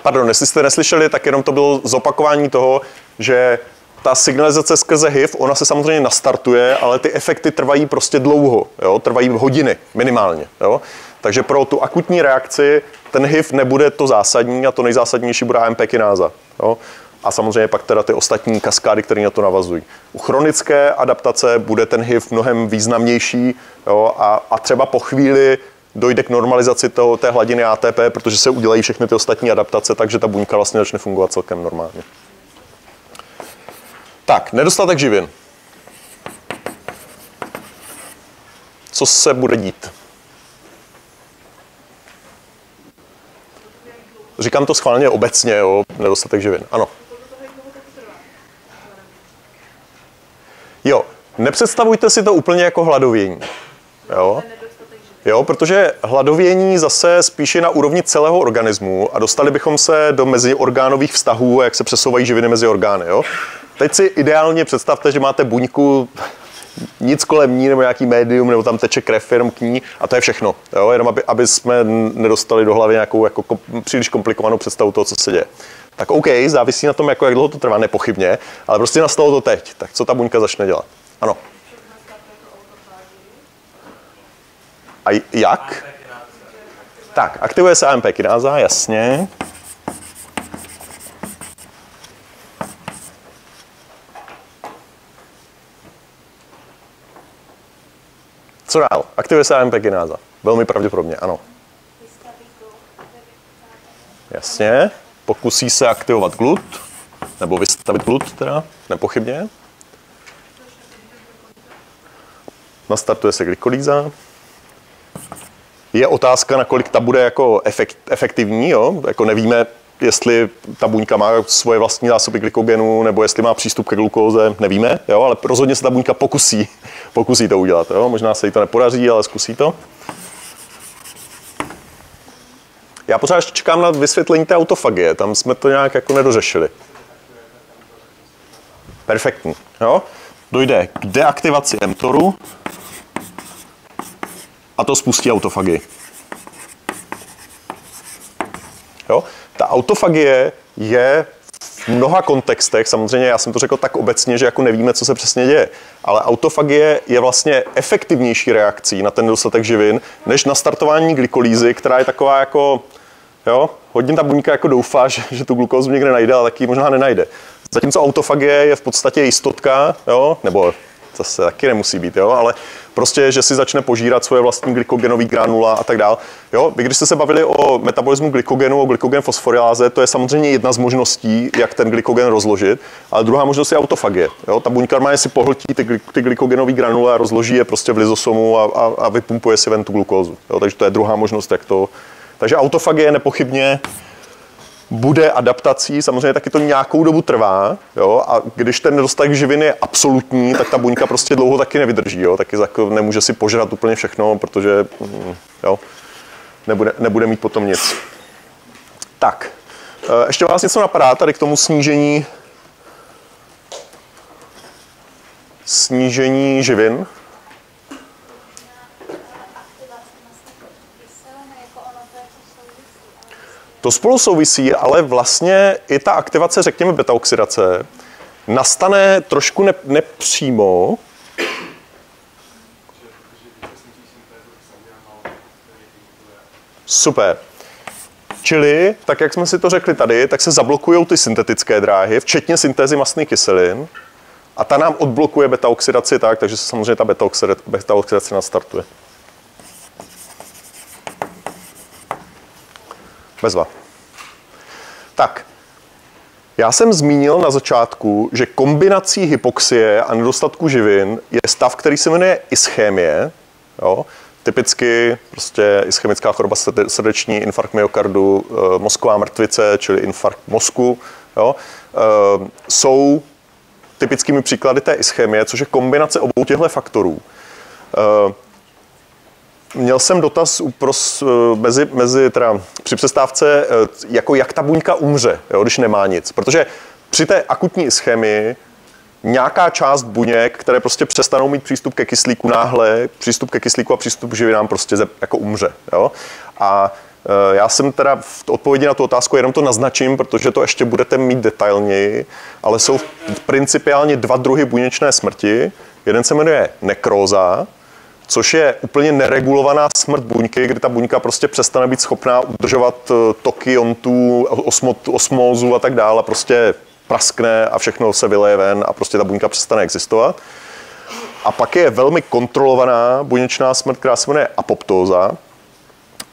Pardon, jestli jste neslyšeli, tak jenom to bylo zopakování toho, že ta signalizace skrze HIV, ona se samozřejmě nastartuje, ale ty efekty trvají prostě dlouho, jo? trvají hodiny minimálně. Jo? Takže pro tu akutní reakci ten HIV nebude to zásadní a to nejzásadnější bude AMP kináza. Jo? A samozřejmě pak teda ty ostatní kaskády, které na to navazují. U chronické adaptace bude ten HIV mnohem významnější jo? A, a třeba po chvíli dojde k normalizaci toho, té hladiny ATP, protože se udělají všechny ty ostatní adaptace, takže ta buňka vlastně začne fungovat celkem normálně. Tak, nedostatek živin. Co se bude dít? Říkám to schválně obecně, jo, nedostatek živin. Ano. Jo, nepředstavujte si to úplně jako hladovění. Jo? Jo, protože hladovění zase spíše na úrovni celého organismu a dostali bychom se do meziorgánových vztahů, jak se přesouvají živiny mezi orgány. Jo? Teď si ideálně představte, že máte buňku, nic kolem ní, nebo nějaký médium, nebo tam teče krev jenom k ní a to je všechno. Jo? Jenom aby, aby jsme nedostali do hlavy nějakou jako kom, příliš komplikovanou představu toho, co se děje. Tak OK, závisí na tom, jako jak dlouho to trvá, nepochybně, ale prostě nastalo to teď. Tak co ta buňka začne dělat? Ano. A jak? Tak, aktivuje se AMP kináza, jasně. Co dál? Aktivuje se AMP kináza. Velmi pravděpodobně, ano. Jasně. Pokusí se aktivovat glut, nebo vystavit glut teda, nepochybně. Nastartuje se glykolíza. Je otázka, nakolik ta bude jako efekt, efektivní, jo? Jako nevíme, jestli ta buňka má svoje vlastní zásoby glykogenu, nebo jestli má přístup ke glukóze, nevíme, jo? ale rozhodně se ta buňka pokusí, [LAUGHS] pokusí to udělat. Jo? Možná se jí to nepodaří, ale zkusí to. Já pořád ještě čekám na vysvětlení té autofagie, tam jsme to nějak jako nedořešili. Perfektní. Jo? Dojde k deaktivaci mTORu, a to spustí autofagii. Jo? Ta autofagie je v mnoha kontextech, samozřejmě já jsem to řekl tak obecně, že jako nevíme, co se přesně děje, ale autofagie je vlastně efektivnější reakcí na ten dostatek živin, než nastartování glykolízy, která je taková jako, jo, hodně ta buňka jako doufá, že, že tu glukózu někde najde, ale taky možná nenajde. Zatímco autofagie je v podstatě jistotka, jo, nebo zase taky nemusí být, jo, ale prostě, že si začne požírat svoje vlastní glykogenový granula a tak dále. Jo, vy když jste se bavili o metabolismu glykogenu, o glykogen fosforiláze, to je samozřejmě jedna z možností, jak ten glykogen rozložit, ale druhá možnost je autofagie. Jo, ta buňka má si pohltí ty, ty glykogenové granule a rozloží je prostě v lizosomu a, a, a vypumpuje si ven tu glukózu. Jo, takže to je druhá možnost, jak to. Takže autofagie nepochybně bude adaptací, samozřejmě taky to nějakou dobu trvá, jo, a když ten nedostatek živin je absolutní, tak ta buňka prostě dlouho taky nevydrží, jo, taky nemůže si požrat úplně všechno, protože mm, jo, nebude, nebude mít potom nic. Tak, e, ještě vás něco napadá tady k tomu snížení snížení živin? To spolu souvisí, ale vlastně i ta aktivace, řekněme, beta-oxidace, nastane trošku ne, nepřímo. Super. Čili, tak jak jsme si to řekli tady, tak se zablokují ty syntetické dráhy, včetně syntézy masných kyselin, a ta nám odblokuje beta-oxidaci tak, takže se samozřejmě ta beta-oxidace nastartuje. Bezva. Tak, já jsem zmínil na začátku, že kombinací hypoxie a nedostatku živin je stav, který se jmenuje ischémie. Jo? Typicky prostě ischemická choroba srdeční, infarkt myokardu, eh, mozková mrtvice, čili infarkt mozku. Jo? Eh, jsou typickými příklady té ischemie, což je kombinace obou těchto faktorů. Měl jsem dotaz upros, eh, mezi, mezi teda, při přestávce, eh, jako jak ta buňka umře, jo, když nemá nic. Protože při té akutní ischemii nějaká část buněk, které prostě přestanou mít přístup ke kyslíku náhle, přístup ke kyslíku a přístup k živinám prostě jako umře. Jo? A eh, já jsem teda v odpovědi na tu otázku jenom to naznačím, protože to ještě budete mít detailněji, ale jsou principiálně dva druhy buněčné smrti. Jeden se jmenuje nekróza, což je úplně neregulovaná smrt buňky, kdy ta buňka prostě přestane být schopná udržovat eh, toky ontů, osmot, osmózu a tak dále, prostě praskne a všechno se vyleje ven a prostě ta buňka přestane existovat. A pak je velmi kontrolovaná buněčná smrt, která se jmenuje apoptóza.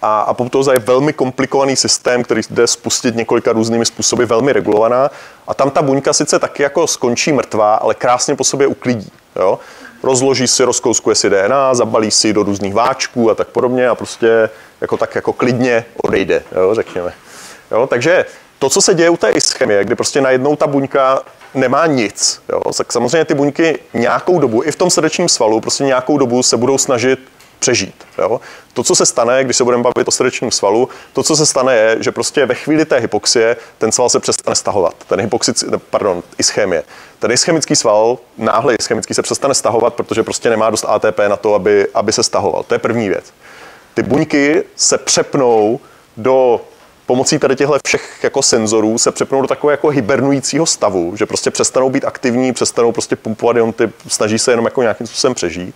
A apoptóza je velmi komplikovaný systém, který jde spustit několika různými způsoby, velmi regulovaná. A tam ta buňka sice taky jako skončí mrtvá, ale krásně po sobě uklidí. Jo? Rozloží si, rozkouskuje si DNA, zabalí si do různých váčků a tak podobně a prostě jako tak jako klidně odejde, jo, řekněme. Jo? Takže to, co se děje u té ischemie, kdy prostě najednou ta buňka nemá nic, jo, tak samozřejmě ty buňky nějakou dobu, i v tom srdečním svalu, prostě nějakou dobu se budou snažit přežít. Jo. To, co se stane, když se budeme bavit o srdečním svalu, to, co se stane, je, že prostě ve chvíli té hypoxie ten sval se přestane stahovat. Ten hypoxic, pardon, ischemie. Ten ischemický sval, náhle ischemický, se přestane stahovat, protože prostě nemá dost ATP na to, aby, aby se stahoval. To je první věc. Ty buňky se přepnou do pomocí tady těchto všech jako senzorů se přepnou do takového jako hibernujícího stavu, že prostě přestanou být aktivní, přestanou prostě pumpovat ionty, snaží se jenom jako nějakým způsobem přežít.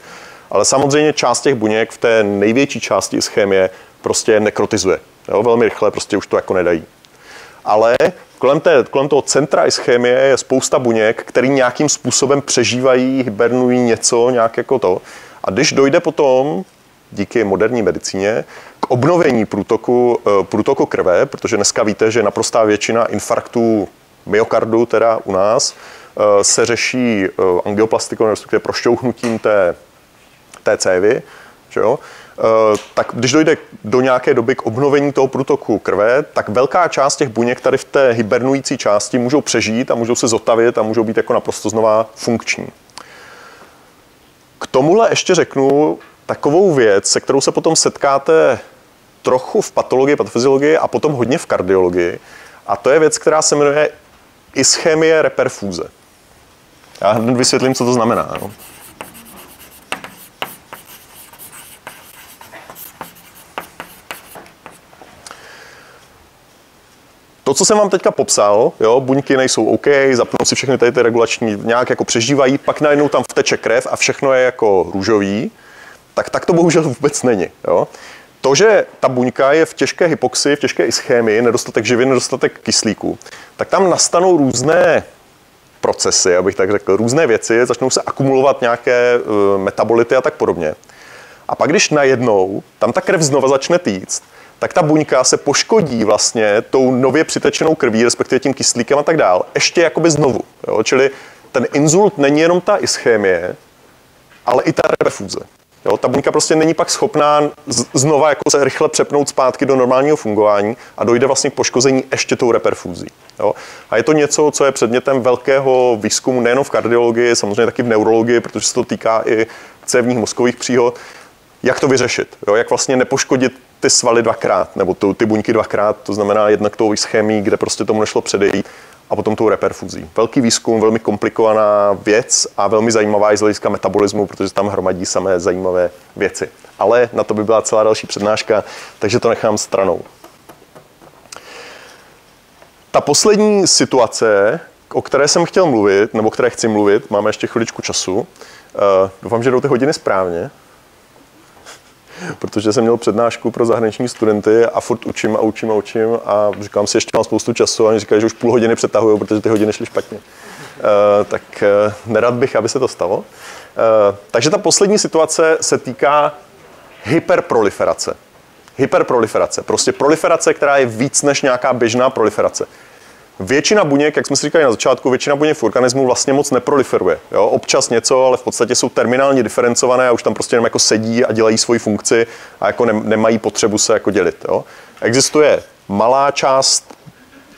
Ale samozřejmě část těch buněk v té největší části schémě prostě nekrotizuje. Jo, velmi rychle prostě už to jako nedají. Ale kolem, té, kolem toho centra ischémie je spousta buněk, které nějakým způsobem přežívají, hibernují něco, nějak jako to. A když dojde potom, díky moderní medicíně, k obnovení průtoku, eh, průtoku krve, protože dneska víte, že naprostá většina infarktů myokardu, teda u nás, eh, se řeší eh, angioplastikou, respektive prošťouchnutím té, té cévy, že jo? tak když dojde do nějaké doby k obnovení toho průtoku krve, tak velká část těch buněk tady v té hibernující části můžou přežít a můžou se zotavit a můžou být jako naprosto znova funkční. K tomuhle ještě řeknu takovou věc, se kterou se potom setkáte trochu v patologii, patofyziologii a potom hodně v kardiologii. A to je věc, která se jmenuje ischemie reperfúze. Já hned vysvětlím, co to znamená. No. To, co jsem vám teďka popsal, jo, buňky nejsou OK, zapnou si všechny tady ty regulační, nějak jako přežívají, pak najednou tam vteče krev a všechno je jako růžový, tak tak to bohužel [LAUGHS] vůbec není. Jo. To, že ta buňka je v těžké hypoxii, v těžké ischémii, nedostatek živin, nedostatek kyslíku, tak tam nastanou různé procesy, abych tak řekl, různé věci, začnou se akumulovat nějaké uh, metabolity a tak podobně. A pak, když najednou tam ta krev znova začne týct, tak ta buňka se poškodí vlastně tou nově přitečenou krví, respektive tím kyslíkem a tak dál, ještě jakoby znovu. Jo? Čili ten inzult není jenom ta ischémie, ale i ta reperfuze. Jo, ta buňka prostě není pak schopná znova jako se rychle přepnout zpátky do normálního fungování a dojde vlastně k poškození ještě tou reperfúzí. Jo. A je to něco, co je předmětem velkého výzkumu nejen v kardiologii, samozřejmě taky v neurologii, protože se to týká i cévních mozkových příhod. Jak to vyřešit? Jo, jak vlastně nepoškodit ty svaly dvakrát, nebo tu, ty buňky dvakrát, to znamená jednak tou ischemii, kde prostě tomu nešlo předejít, a potom tou reperfuzí. Velký výzkum, velmi komplikovaná věc a velmi zajímavá i z hlediska metabolismu, protože tam hromadí samé zajímavé věci. Ale na to by byla celá další přednáška, takže to nechám stranou. Ta poslední situace, o které jsem chtěl mluvit, nebo o které chci mluvit, máme ještě chviličku času. Uh, doufám, že jdou ty hodiny správně protože jsem měl přednášku pro zahraniční studenty a furt učím a učím a učím a říkám si, ještě mám spoustu času a oni říkají, že už půl hodiny přetahují, protože ty hodiny šly špatně. Uh, tak uh, nerad bych, aby se to stalo. Uh, takže ta poslední situace se týká hyperproliferace. Hyperproliferace, prostě proliferace, která je víc než nějaká běžná proliferace. Většina buněk, jak jsme si říkali na začátku, většina buněk v organismu vlastně moc neproliferuje. Jo? Občas něco, ale v podstatě jsou terminálně diferencované a už tam prostě jenom jako sedí a dělají svoji funkci a jako nemají potřebu se jako dělit. Jo? Existuje malá část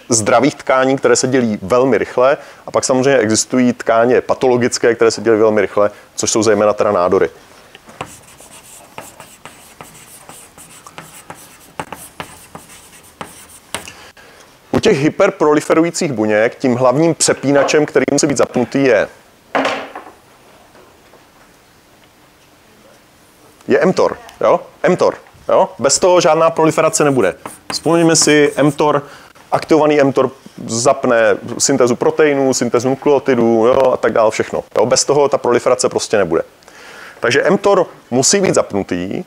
zdravých tkání, které se dělí velmi rychle a pak samozřejmě existují tkáně patologické, které se dělí velmi rychle, což jsou zejména teda nádory. Těch hyperproliferujících buněk tím hlavním přepínačem, který musí být zapnutý, je je mTOR. Jo? mTOR. Jo? Bez toho žádná proliferace nebude. Vzpomněme si, mTOR, aktivovaný mTOR zapne syntézu proteinů, syntézu nukleotidů jo? a tak dále, všechno. Jo? Bez toho ta proliferace prostě nebude. Takže mTOR musí být zapnutý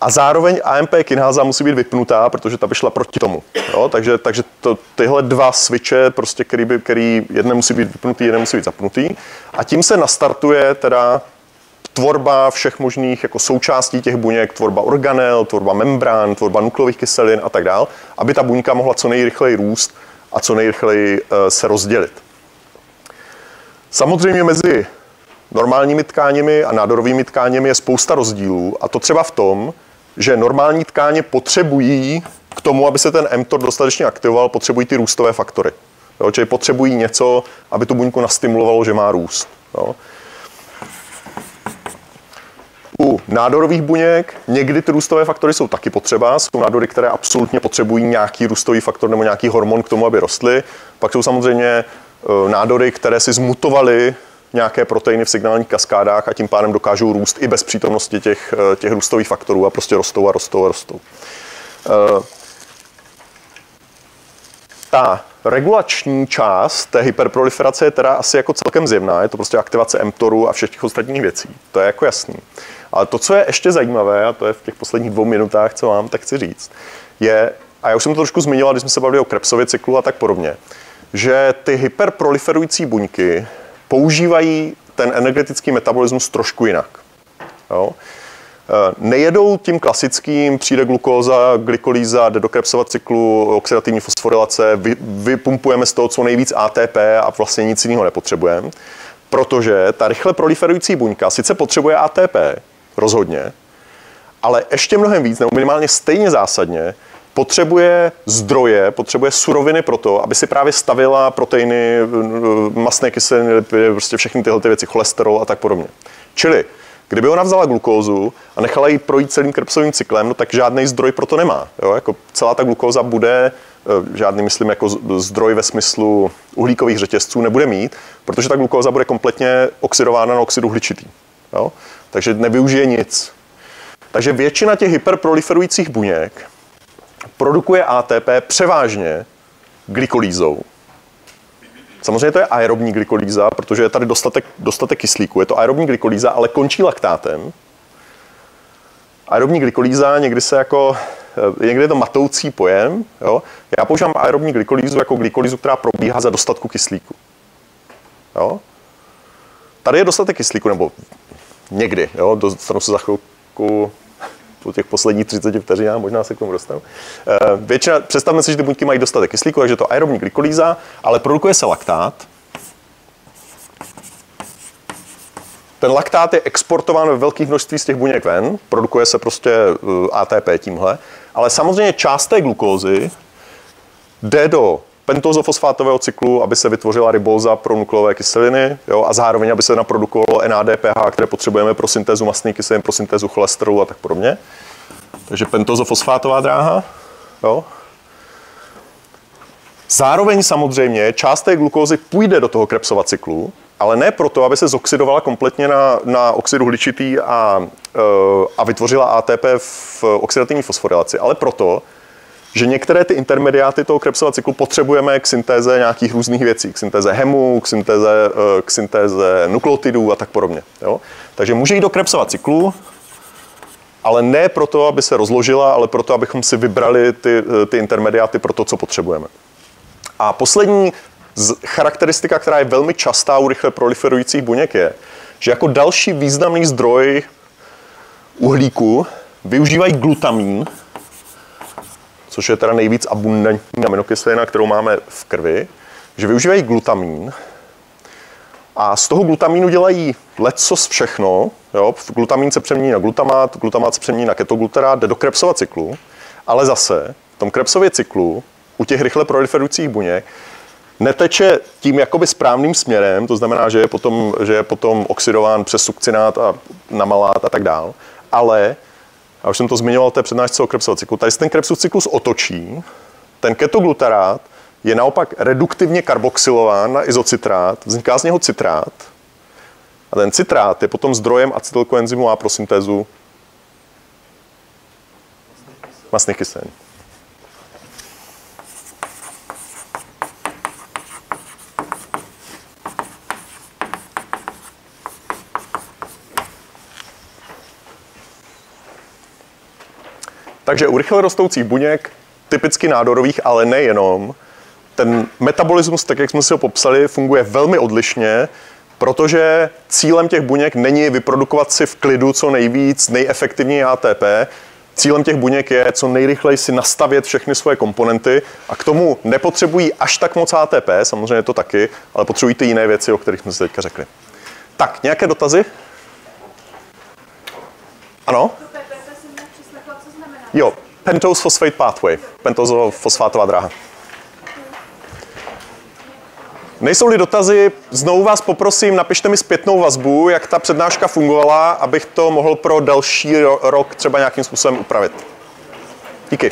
a zároveň AMP kináza musí být vypnutá, protože ta by šla proti tomu. Jo? Takže, takže to, tyhle dva switche, prostě, který, by, který jeden musí být vypnutý, jeden musí být zapnutý. A tím se nastartuje teda tvorba všech možných jako součástí těch buněk, tvorba organel, tvorba membrán, tvorba nukleových kyselin a tak dál, aby ta buňka mohla co nejrychleji růst a co nejrychleji eh, se rozdělit. Samozřejmě mezi normálními tkáněmi a nádorovými tkáněmi je spousta rozdílů a to třeba v tom, že normální tkáně potřebují k tomu, aby se ten mTOR dostatečně aktivoval, potřebují ty růstové faktory. Jo, čili potřebují něco, aby tu buňku nastimulovalo, že má růst. Jo. U nádorových buněk někdy ty růstové faktory jsou taky potřeba. Jsou nádory, které absolutně potřebují nějaký růstový faktor nebo nějaký hormon k tomu, aby rostly. Pak jsou samozřejmě e, nádory, které si zmutovaly nějaké proteiny v signálních kaskádách a tím pádem dokážou růst i bez přítomnosti těch, e, těch růstových faktorů a prostě rostou a rostou a rostou. E, ta regulační část té hyperproliferace je teda asi jako celkem zjevná. Je to prostě aktivace mTORu a všech těch ostatních věcí. To je jako jasný. Ale to, co je ještě zajímavé, a to je v těch posledních dvou minutách, co vám tak chci říct, je, a já už jsem to trošku zmiňoval, když jsme se bavili o Krebsově cyklu a tak podobně, že ty hyperproliferující buňky používají ten energetický metabolismus trošku jinak. Jo? E, nejedou tím klasickým, přijde glukóza, glykolíza, jde do Krebsova cyklu, oxidativní fosforilace, vy, vypumpujeme z toho co nejvíc ATP a vlastně nic jiného nepotřebujeme, protože ta rychle proliferující buňka sice potřebuje ATP, rozhodně, ale ještě mnohem víc, nebo minimálně stejně zásadně, potřebuje zdroje, potřebuje suroviny pro to, aby si právě stavila proteiny, masné kyseliny, prostě všechny tyhle ty věci, cholesterol a tak podobně. Čili, kdyby ona vzala glukózu a nechala ji projít celým krpsovým cyklem, no tak žádný zdroj pro to nemá. Jo? Jako celá ta glukóza bude, eh, žádný myslím jako zdroj ve smyslu uhlíkových řetězců nebude mít, protože ta glukóza bude kompletně oxidována na oxid uhličitý. Jo? takže nevyužije nic. Takže většina těch hyperproliferujících buněk produkuje ATP převážně glykolízou. Samozřejmě to je aerobní glykolíza, protože je tady dostatek, dostatek kyslíku. Je to aerobní glykolíza, ale končí laktátem. Aerobní glykolíza někdy se jako, eh, někdy je to matoucí pojem. Jo? Já používám aerobní glykolízu jako glykolízu, která probíhá za dostatku kyslíku. Jo? Tady je dostatek kyslíku, nebo někdy, jo, dostanu se za chvilku po těch posledních 30 vteřinách, možná se k tomu dostanu. E, většina, představme si, že ty buňky mají dostatek kyslíku, takže to aerobní glykolíza, ale produkuje se laktát. Ten laktát je exportován ve velkých množství z těch buněk ven, produkuje se prostě eh, ATP tímhle, ale samozřejmě část té glukózy jde do pentozofosfátového cyklu, aby se vytvořila ribóza pro nukleové kyseliny jo, a zároveň, aby se naprodukovalo NADPH, které potřebujeme pro syntézu mastných kyselin, pro syntézu cholesterolu a tak podobně. Takže pentozofosfátová dráha. Jo. Zároveň samozřejmě část té glukózy půjde do toho Krebsova cyklu, ale ne proto, aby se zoxidovala kompletně na, na oxid uhličitý a, e, a vytvořila ATP v oxidativní fosforilaci, ale proto, že některé ty intermediáty toho Krebsova cyklu potřebujeme k syntéze nějakých různých věcí, k syntéze hemu, k syntéze, eh, k syntéze nukleotidů a tak podobně. Jo? Takže může jít do Krebsova cyklu, ale ne proto, aby se rozložila, ale proto, abychom si vybrali ty, eh, ty intermediáty pro to, co potřebujeme. A poslední charakteristika, která je velmi častá u rychle proliferujících buněk, je, že jako další významný zdroj uhlíku využívají glutamin, což je teda nejvíc abundantní aminokyselina, kterou máme v krvi, že využívají glutamin a z toho glutamínu dělají lecos všechno. Jo? Glutamin se přemění na glutamát, glutamát se přemění na ketoglutarát, jde do Krebsova cyklu, ale zase v tom Krebsově cyklu u těch rychle proliferujících buněk neteče tím jakoby správným směrem, to znamená, že je potom, že je potom oxidován přes sukcinát a namalát a tak dál, ale a už jsem to zmiňoval té přednášce o Krebsova cyklu, tady se ten Krebsův cyklus otočí, ten ketoglutarát je naopak reduktivně karboxylován na izocitrát, vzniká z něho citrát. A ten citrát je potom zdrojem acetylkoenzymu A pro syntézu masných kyselin. Takže u rychle rostoucích buněk, typicky nádorových, ale nejenom, ten metabolismus, tak jak jsme si ho popsali, funguje velmi odlišně, protože cílem těch buněk není vyprodukovat si v klidu co nejvíc, nejefektivněji ATP. Cílem těch buněk je co nejrychleji si nastavět všechny svoje komponenty a k tomu nepotřebují až tak moc ATP, samozřejmě to taky, ale potřebují ty jiné věci, o kterých jsme si teďka řekli. Tak, nějaké dotazy? Ano? To PPP jsem nepřislechla, co znamená. Jo, pentose phosphate pathway, pentozofosfátová dráha. Nejsou-li dotazy, znovu vás poprosím, napište mi zpětnou vazbu, jak ta přednáška fungovala, abych to mohl pro další ro- rok třeba nějakým způsobem upravit. Díky.